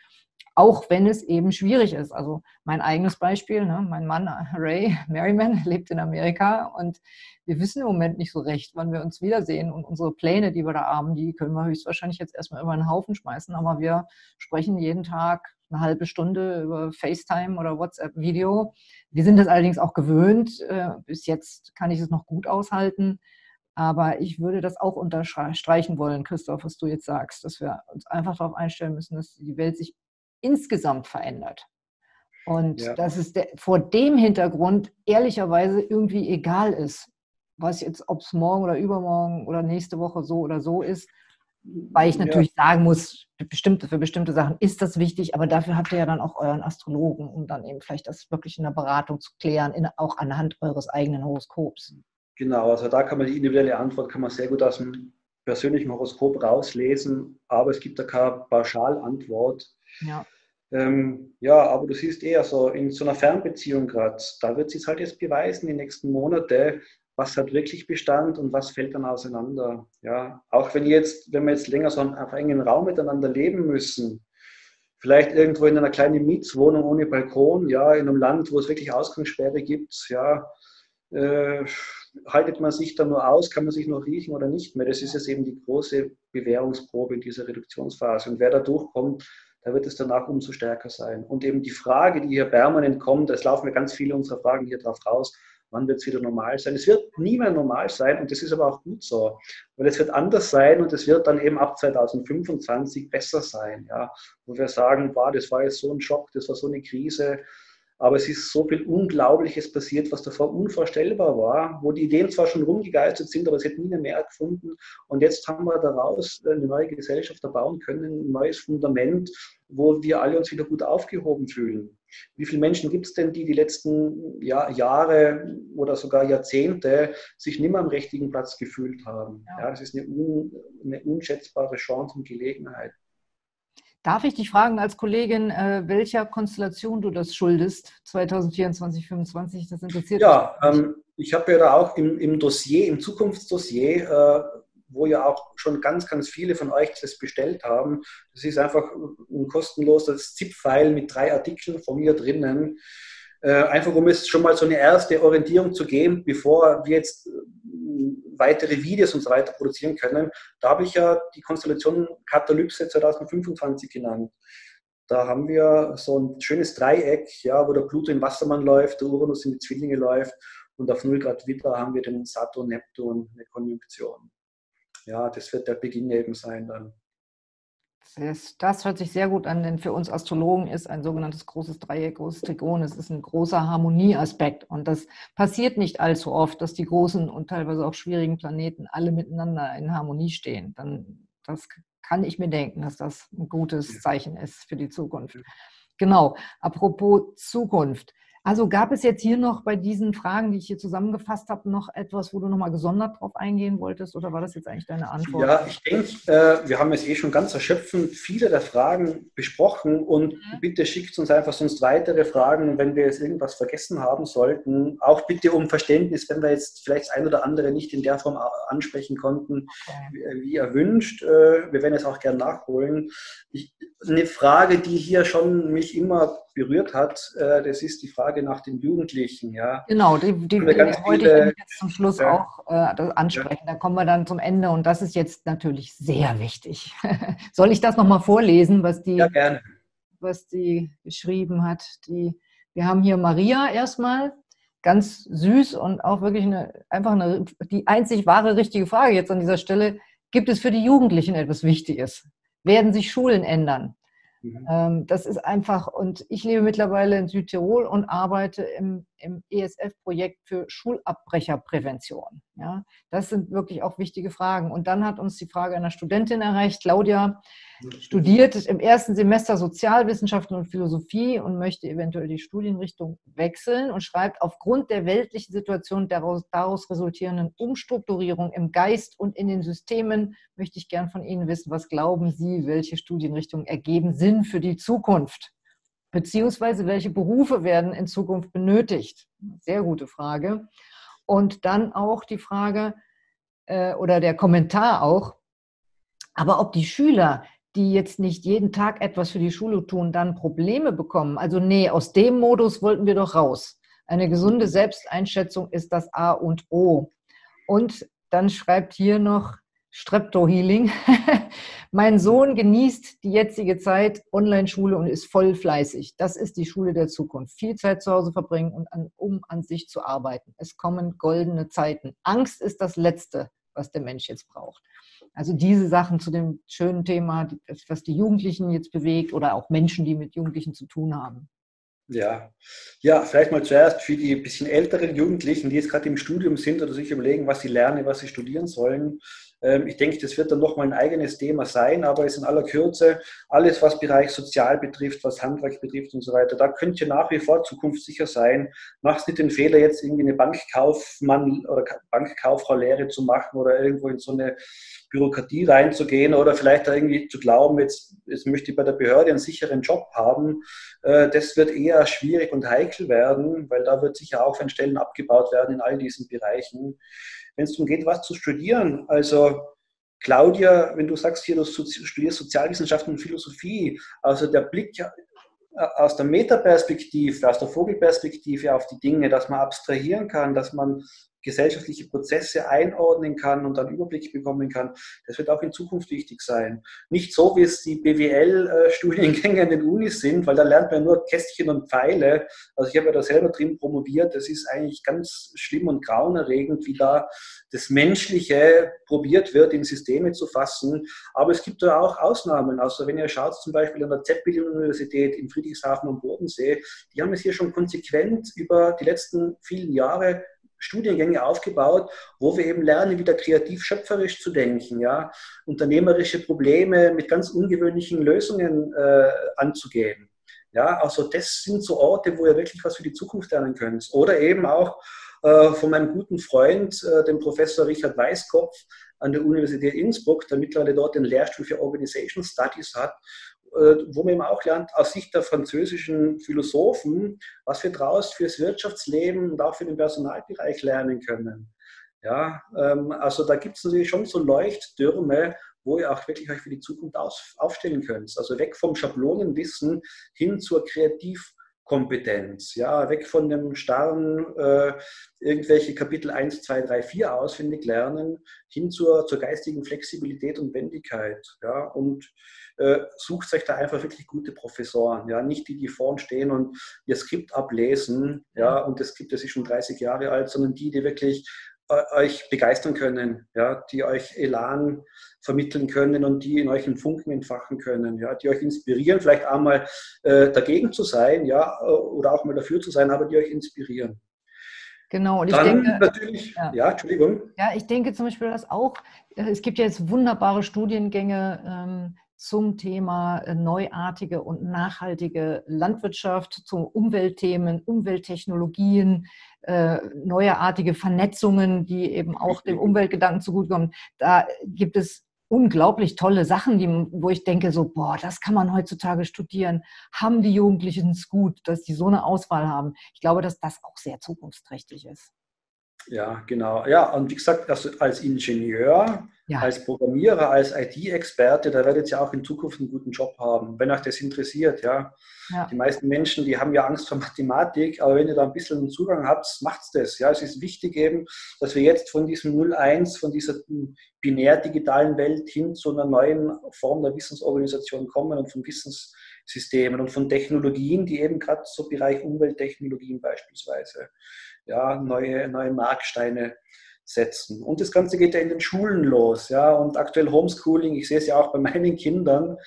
S1: auch wenn es eben schwierig ist. Also mein eigenes Beispiel, ne? mein Mann Ray Merriman lebt in Amerika und wir wissen im Moment nicht so recht, wann wir uns wiedersehen und unsere Pläne, die wir da haben, die können wir höchstwahrscheinlich jetzt erstmal über einen Haufen schmeißen, aber wir sprechen jeden Tag eine halbe Stunde über FaceTime oder WhatsApp-Video. Wir sind das allerdings auch gewöhnt. Äh, bis jetzt kann ich es noch gut aushalten. Aber ich würde das auch unterstreichen wollen, Christoph, was du jetzt sagst, dass wir uns einfach darauf einstellen müssen, dass die Welt sich insgesamt verändert. Und ja. dass es vor dem Hintergrund ehrlicherweise irgendwie egal ist, was jetzt, ob es morgen oder übermorgen oder nächste Woche so oder so ist, weil ich natürlich ja. sagen muss, bestimmte, für bestimmte Sachen ist das wichtig, aber dafür habt ihr ja dann auch euren Astrologen, um dann eben vielleicht das wirklich in der Beratung zu klären, in, auch anhand eures eigenen Horoskops.
S2: Genau, also da kann man die individuelle Antwort kann man sehr gut aus dem persönlichen Horoskop rauslesen, aber es gibt da keine Pauschalantwort. Ja. Ähm, ja, aber du siehst eher so in so einer Fernbeziehung gerade, da wird sich halt jetzt beweisen, die nächsten Monate, was hat wirklich Bestand und was fällt dann auseinander. Ja, auch wenn jetzt, wenn wir jetzt länger so auf engen Raum miteinander leben müssen, vielleicht irgendwo in einer kleinen Mietswohnung ohne Balkon, ja, in einem Land, wo es wirklich Ausgangssperre gibt, ja, äh, haltet man sich da nur aus, kann man sich noch riechen oder nicht mehr. Das ist jetzt eben die große Bewährungsprobe in dieser Reduktionsphase. Und wer da durchkommt, da wird es danach umso stärker sein. Und eben die Frage, die hier permanent kommt, es laufen mir ganz viele unserer Fragen hier drauf raus, wann wird es wieder normal sein? Es wird nie mehr normal sein und das ist aber auch gut so, weil es wird anders sein und es wird dann eben ab 2025 besser sein, ja, wo wir sagen, wow, das war jetzt so ein Schock, das war so eine Krise, aber es ist so viel Unglaubliches passiert, was davor unvorstellbar war, wo die Ideen zwar schon rumgegeistert sind, aber es hätte nie mehr gefunden. Und jetzt haben wir daraus eine neue Gesellschaft erbauen können, ein neues Fundament, wo wir alle uns wieder gut aufgehoben fühlen. Wie viele Menschen gibt es denn, die die letzten ja, Jahre oder sogar Jahrzehnte sich nicht mehr am richtigen Platz gefühlt haben? Ja. ja das ist eine, un, eine unschätzbare Chance und Gelegenheit.
S1: Darf ich dich fragen als Kollegin, äh, welcher Konstellation du das schuldest, 2024, 2025? Das interessiert
S2: ja, mich. Ja, ähm, ich habe ja da auch im, im Dossier, im Zukunftsdossier, äh, wo ja auch schon ganz, ganz viele von euch das bestellt haben. Das ist einfach ein kostenloses ZIP-File mit drei Artikeln von mir drinnen. Äh, einfach um es schon mal so eine erste Orientierung zu geben, bevor wir jetzt weitere Videos und so weiter produzieren können. Da habe ich ja die Konstellation Katalypse 2025 genannt. Da haben wir so ein schönes Dreieck, ja, wo der Pluto in Wassermann läuft, der Uranus in die Zwillinge läuft und auf 0 Grad Witter haben wir den Saturn, Neptun, eine Konjunktion ja, das wird der Beginn eben sein dann.
S1: Das, das hört sich sehr gut an, denn für uns Astrologen ist ein sogenanntes großes Dreieck, großes Trigon, es ist ein großer Harmonieaspekt. Und das passiert nicht allzu oft, dass die großen und teilweise auch schwierigen Planeten alle miteinander in Harmonie stehen. Dann, das kann ich mir denken, dass das ein gutes Zeichen ist für die Zukunft. Genau, apropos Zukunft. Also gab es jetzt hier noch bei diesen Fragen, die ich hier zusammengefasst habe, noch etwas, wo du nochmal gesondert drauf eingehen wolltest oder war das jetzt eigentlich deine Antwort?
S2: Ja, ich denke, äh, wir haben jetzt eh schon ganz erschöpfend viele der Fragen besprochen und mhm. bitte schickt uns einfach sonst weitere Fragen, wenn wir jetzt irgendwas vergessen haben sollten. Auch bitte um Verständnis, wenn wir jetzt vielleicht das ein oder andere nicht in der Form ansprechen konnten, okay. wie erwünscht. Äh, wir werden es auch gerne nachholen. Ich, eine Frage, die hier schon mich immer berührt hat, äh, das ist die Frage nach den Jugendlichen. Ja.
S1: Genau, die, die, die wollte viele, ich jetzt zum Schluss ja, auch äh, ansprechen. Ja. Da kommen wir dann zum Ende und das ist jetzt natürlich sehr wichtig. Soll ich das nochmal vorlesen, was die, ja, was die geschrieben hat? Die, wir haben hier Maria erstmal, ganz süß und auch wirklich eine, einfach eine, die einzig wahre richtige Frage jetzt an dieser Stelle. Gibt es für die Jugendlichen etwas Wichtiges? Werden sich Schulen ändern? Mhm. Ähm, das ist einfach, und ich lebe mittlerweile in Südtirol und arbeite im, im ESF-Projekt für Schulabbrecherprävention. Ja, das sind wirklich auch wichtige Fragen. Und dann hat uns die Frage einer Studentin erreicht, Claudia, studiert im ersten Semester Sozialwissenschaften und Philosophie und möchte eventuell die Studienrichtung wechseln und schreibt, aufgrund der weltlichen Situation daraus, daraus resultierenden Umstrukturierung im Geist und in den Systemen möchte ich gern von Ihnen wissen, was glauben Sie, welche Studienrichtungen ergeben Sinn für die Zukunft? Beziehungsweise welche Berufe werden in Zukunft benötigt? Sehr gute Frage. Und dann auch die Frage äh, oder der Kommentar auch, aber ob die Schüler die jetzt nicht jeden Tag etwas für die Schule tun, dann Probleme bekommen. Also nee, aus dem Modus wollten wir doch raus. Eine gesunde Selbsteinschätzung ist das A und O. Und dann schreibt hier noch Streptohealing. mein Sohn genießt die jetzige Zeit Online-Schule und ist voll fleißig. Das ist die Schule der Zukunft. Viel Zeit zu Hause verbringen und an, um an sich zu arbeiten. Es kommen goldene Zeiten. Angst ist das Letzte, was der Mensch jetzt braucht. Also diese Sachen zu dem schönen Thema, was die Jugendlichen jetzt bewegt oder auch Menschen, die mit Jugendlichen zu tun haben.
S2: Ja, ja, vielleicht mal zuerst für die bisschen älteren Jugendlichen, die jetzt gerade im Studium sind oder sich überlegen, was sie lernen, was sie studieren sollen. Ähm, ich denke, das wird dann nochmal ein eigenes Thema sein, aber es ist in aller Kürze alles, was Bereich Sozial betrifft, was Handwerk betrifft und so weiter. Da könnt ihr nach wie vor zukunftssicher sein. Macht nicht den Fehler, jetzt irgendwie eine Bankkaufmann oder Bankkauffrau-Lehre zu machen oder irgendwo in so eine Bürokratie reinzugehen oder vielleicht da irgendwie zu glauben, jetzt, jetzt möchte ich bei der Behörde einen sicheren Job haben. Äh, das wird eher schwierig und heikel werden, weil da wird sicher auch wenn Stellen abgebaut werden in all diesen Bereichen. Wenn es darum geht, was zu studieren, also Claudia, wenn du sagst hier, du studierst Sozialwissenschaften und Philosophie, also der Blick äh, aus der Metaperspektive, aus der Vogelperspektive auf die Dinge, dass man abstrahieren kann, dass man gesellschaftliche Prozesse einordnen kann und dann Überblick bekommen kann. Das wird auch in Zukunft wichtig sein. Nicht so, wie es die BWL-Studiengänge an den Unis sind, weil da lernt man nur Kästchen und Pfeile. Also ich habe ja da selber drin promoviert. Das ist eigentlich ganz schlimm und grauenerregend, wie da das Menschliche probiert wird, in Systeme zu fassen. Aber es gibt da auch Ausnahmen. Also wenn ihr schaut, zum Beispiel an der Zeppelin-Universität in Friedrichshafen am Bodensee, die haben es hier schon konsequent über die letzten vielen Jahre Studiengänge aufgebaut, wo wir eben lernen, wieder kreativ schöpferisch zu denken, ja, unternehmerische Probleme mit ganz ungewöhnlichen Lösungen äh, anzugehen. Ja, also das sind so Orte, wo ihr wirklich was für die Zukunft lernen könnt. Oder eben auch äh, von meinem guten Freund, äh, dem Professor Richard Weiskopf an der Universität Innsbruck, der mittlerweile dort den Lehrstuhl für Organization Studies hat wo man eben auch lernt, aus Sicht der französischen Philosophen, was wir daraus fürs Wirtschaftsleben und auch für den Personalbereich lernen können. Ja, ähm, also da gibt es natürlich schon so Leuchttürme, wo ihr auch wirklich euch für die Zukunft aufstellen könnt. Also weg vom Schablonenwissen hin zur Kreativ- Kompetenz. Ja, weg von dem starren äh, irgendwelche Kapitel 1, 2, 3, 4 auswendig lernen, hin zur, zur geistigen Flexibilität und Wendigkeit. Ja, und äh, sucht euch da einfach wirklich gute Professoren. Ja, nicht die, die vorn stehen und ihr Skript ablesen. Ja, und das Skript, das ist schon 30 Jahre alt, sondern die, die wirklich euch begeistern können, ja, die euch Elan vermitteln können und die in euch einen Funken entfachen können, ja, die euch inspirieren, vielleicht einmal äh, dagegen zu sein, ja, äh, oder auch mal dafür zu sein, aber die euch inspirieren.
S1: Genau, und ich
S2: Dann
S1: denke,
S2: natürlich, ja. ja. Entschuldigung.
S1: Ja, ich denke zum Beispiel, dass auch, es gibt ja jetzt wunderbare Studiengänge ähm, zum Thema neuartige und nachhaltige Landwirtschaft, zu Umweltthemen, Umwelttechnologien, äh, neuartige Vernetzungen, die eben auch dem Umweltgedanken zugutekommen. Da gibt es unglaublich tolle Sachen, die, wo ich denke, so, boah, das kann man heutzutage studieren. Haben die Jugendlichen es gut, dass die so eine Auswahl haben? Ich glaube, dass das auch sehr zukunftsträchtig ist.
S2: Ja, genau. Ja, und wie gesagt, also als Ingenieur, ja. als Programmierer, als IT-Experte, da werdet ihr auch in Zukunft einen guten Job haben, wenn euch das interessiert. Ja. ja. Die meisten Menschen, die haben ja Angst vor Mathematik, aber wenn ihr da ein bisschen Zugang habt, macht's das. Ja, es ist wichtig eben, dass wir jetzt von diesem 0-1, von dieser binär-digitalen Welt hin zu einer neuen Form der Wissensorganisation kommen und von Wissenssystemen und von Technologien, die eben gerade so Bereich Umwelttechnologien beispielsweise ja, neue, neue Marksteine setzen. Und das Ganze geht ja in den Schulen los. Ja, und aktuell Homeschooling, ich sehe es ja auch bei meinen Kindern,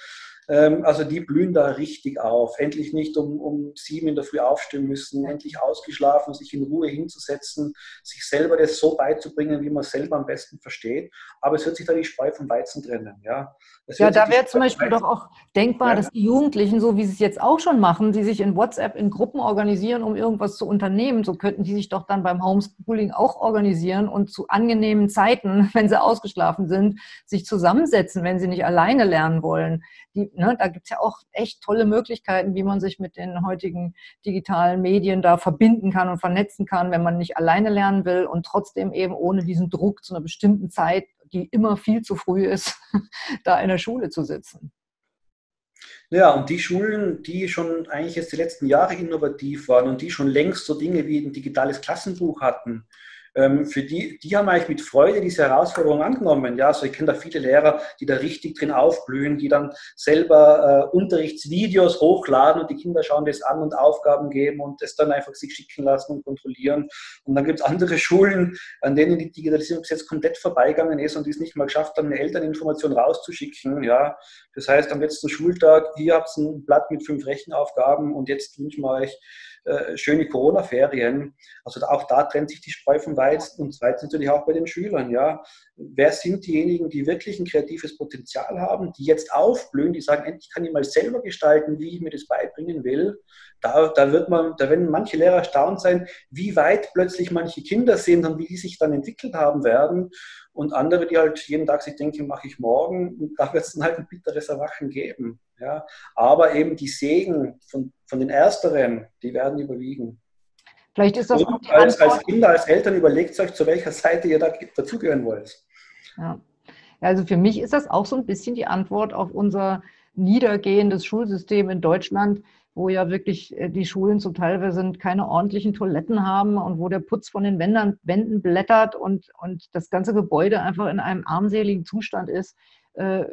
S2: also die blühen da richtig auf. Endlich nicht um, um sieben in der Früh aufstehen müssen, endlich ausgeschlafen, sich in Ruhe hinzusetzen, sich selber das so beizubringen, wie man es selber am besten versteht. Aber es wird sich da die Spreu vom Weizen trennen. Ja,
S1: ja da wäre zum Beispiel doch auch denkbar, ja. dass die Jugendlichen, so wie sie es jetzt auch schon machen, die sich in WhatsApp in Gruppen organisieren, um irgendwas zu unternehmen, so könnten die sich doch dann beim Homeschooling auch organisieren und zu angenehmen Zeiten, wenn sie ausgeschlafen sind, sich zusammensetzen, wenn sie nicht alleine lernen wollen. Die, ne, da gibt es ja auch echt tolle Möglichkeiten, wie man sich mit den heutigen digitalen Medien da verbinden kann und vernetzen kann, wenn man nicht alleine lernen will und trotzdem eben ohne diesen Druck zu einer bestimmten Zeit, die immer viel zu früh ist, da in der Schule zu sitzen.
S2: Ja, und die Schulen, die schon eigentlich jetzt die letzten Jahre innovativ waren und die schon längst so Dinge wie ein digitales Klassenbuch hatten, für die, die haben eigentlich mit Freude diese Herausforderung angenommen. Ja, also ich kenne da viele Lehrer, die da richtig drin aufblühen, die dann selber äh, Unterrichtsvideos hochladen und die Kinder schauen das an und Aufgaben geben und das dann einfach sich schicken lassen und kontrollieren. Und dann gibt es andere Schulen, an denen die Digitalisierung jetzt komplett vorbeigegangen ist und die es nicht mal geschafft haben, eine Elterninformation rauszuschicken. Ja, das heißt, am letzten Schultag, hier habt ihr ein Blatt mit fünf Rechenaufgaben und jetzt wünschen wir euch äh, schöne Corona-Ferien. Also auch da trennt sich die Spreu vom Weizen und zweitens natürlich auch bei den Schülern. Ja. Wer sind diejenigen, die wirklich ein kreatives Potenzial haben, die jetzt aufblühen, die sagen, endlich kann ich mal selber gestalten, wie ich mir das beibringen will. Da, da wird man, da werden manche Lehrer erstaunt sein, wie weit plötzlich manche Kinder sind und wie die sich dann entwickelt haben werden. Und andere, die halt jeden Tag sich denken, mache ich morgen. Und da wird es dann halt ein bitteres Erwachen geben. Ja. Aber eben die Segen von, von den Ersteren, die werden überwiegen.
S1: Vielleicht ist das
S2: Und als, als Kinder, als Eltern überlegt euch, zu welcher Seite ihr da dazugehören wollt.
S1: Ja. Also für mich ist das auch so ein bisschen die Antwort auf unser niedergehendes Schulsystem in Deutschland, wo ja wirklich äh, die Schulen zum Teil sind, keine ordentlichen Toiletten haben und wo der Putz von den Wänden, Wänden blättert und, und das ganze Gebäude einfach in einem armseligen Zustand ist. Äh,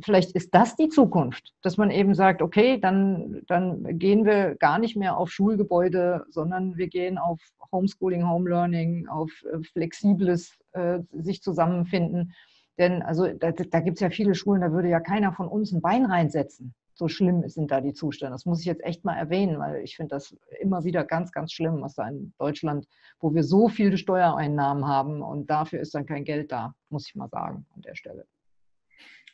S1: vielleicht ist das die Zukunft, dass man eben sagt, okay, dann, dann gehen wir gar nicht mehr auf Schulgebäude, sondern wir gehen auf Homeschooling, Homelearning, auf äh, flexibles äh, sich zusammenfinden. Denn also da, da gibt es ja viele Schulen, da würde ja keiner von uns ein Bein reinsetzen. So schlimm sind da die Zustände. Das muss ich jetzt echt mal erwähnen, weil ich finde das immer wieder ganz, ganz schlimm, was da in Deutschland, wo wir so viele Steuereinnahmen haben und dafür ist dann kein Geld da, muss ich mal sagen an der Stelle.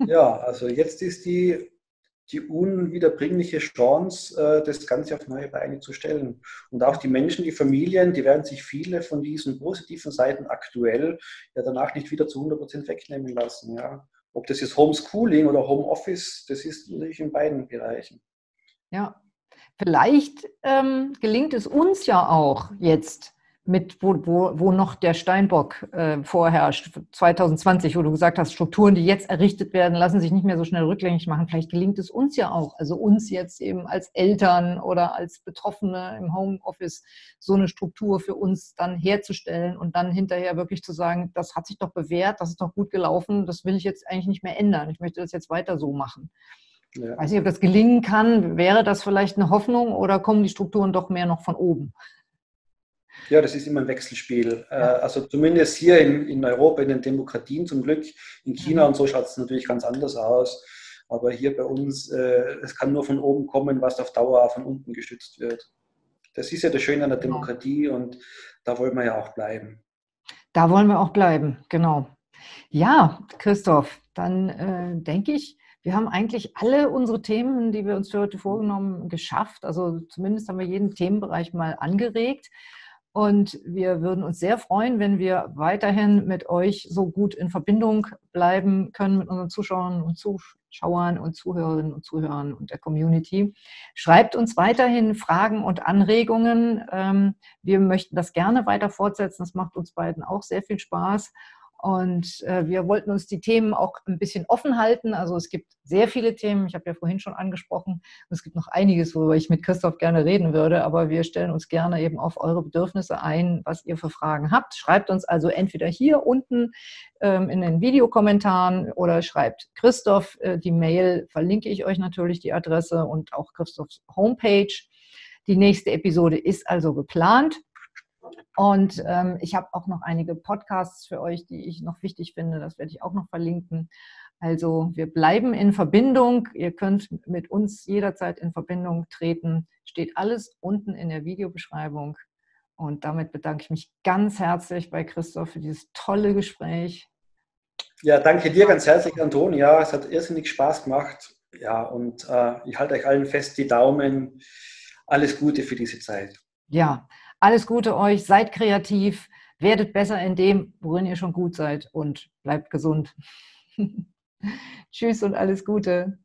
S2: Ja, also jetzt ist die, die unwiederbringliche Chance, äh, das Ganze auf neue Beine zu stellen. Und auch die Menschen, die Familien, die werden sich viele von diesen positiven Seiten aktuell ja danach nicht wieder zu 100 Prozent wegnehmen lassen. Ja. Ob das jetzt Homeschooling oder Homeoffice, das ist natürlich in beiden Bereichen.
S1: Ja, vielleicht ähm, gelingt es uns ja auch jetzt mit, wo, wo, wo noch der Steinbock äh, vorherrscht, 2020, wo du gesagt hast, Strukturen, die jetzt errichtet werden, lassen sich nicht mehr so schnell rückgängig machen. Vielleicht gelingt es uns ja auch, also uns jetzt eben als Eltern oder als Betroffene im Homeoffice, so eine Struktur für uns dann herzustellen und dann hinterher wirklich zu sagen, das hat sich doch bewährt, das ist doch gut gelaufen, das will ich jetzt eigentlich nicht mehr ändern. Ich möchte das jetzt weiter so machen. Ja. Weiß nicht, ob das gelingen kann. Wäre das vielleicht eine Hoffnung oder kommen die Strukturen doch mehr noch von oben?
S2: Ja, das ist immer ein Wechselspiel. Äh, also zumindest hier in, in Europa, in den Demokratien zum Glück. In China und so schaut es natürlich ganz anders aus. Aber hier bei uns, äh, es kann nur von oben kommen, was auf Dauer von unten gestützt wird. Das ist ja das Schöne an der. Demokratie und da wollen wir ja auch bleiben.
S1: Da wollen wir auch bleiben, genau. Ja, Christoph, dann äh, denke ich, wir haben eigentlich alle unsere Themen, die wir uns für heute vorgenommen, geschafft. Also zumindest haben wir jeden Themenbereich mal angeregt. Und wir würden uns sehr freuen, wenn wir weiterhin mit euch so gut in Verbindung bleiben können mit unseren Zuschauern und Zuschauern und Zuhörerinnen und Zuhörern und der Community. Schreibt uns weiterhin Fragen und Anregungen. Ähm, wir möchten das gerne weiter fortsetzen. Das macht uns beiden auch sehr viel Spaß. Und äh, wir wollten uns die Themen auch ein bisschen offen halten. Also es gibt sehr viele Themen, ich habe ja vorhin schon angesprochen. es gibt noch einiges, worüber ich mit Christoph gerne reden würde, aber wir stellen uns gerne eben auf eure Bedürfnisse ein, was ihr für Fragen habt. Schreibt uns also entweder hier unten ähm, in den Videokommentaren oder schreibt Christoph äh, die Mail, verlinke ich euch natürlich die Adresse und auch Christophs Homepage. Die nächste Episode ist also geplant. Und ähm, ich habe auch noch einige Podcasts für euch, die ich noch wichtig finde. Das werde ich auch noch verlinken. Also wir bleiben in Verbindung. Ihr könnt mit uns jederzeit in Verbindung treten. Steht alles unten in der Videobeschreibung. Und damit bedanke ich mich ganz herzlich bei Christoph für dieses tolle Gespräch.
S2: Ja, danke dir ganz herzlich, Antonia. Es hat irrsinnig Spaß gemacht. Ja, und äh, ich halte euch allen fest die Daumen. Alles Gute für diese Zeit.
S1: Ja, alles Gute euch, seid kreativ, werdet besser in dem, worin ihr schon gut seid und bleibt gesund. Tschüss und alles Gute.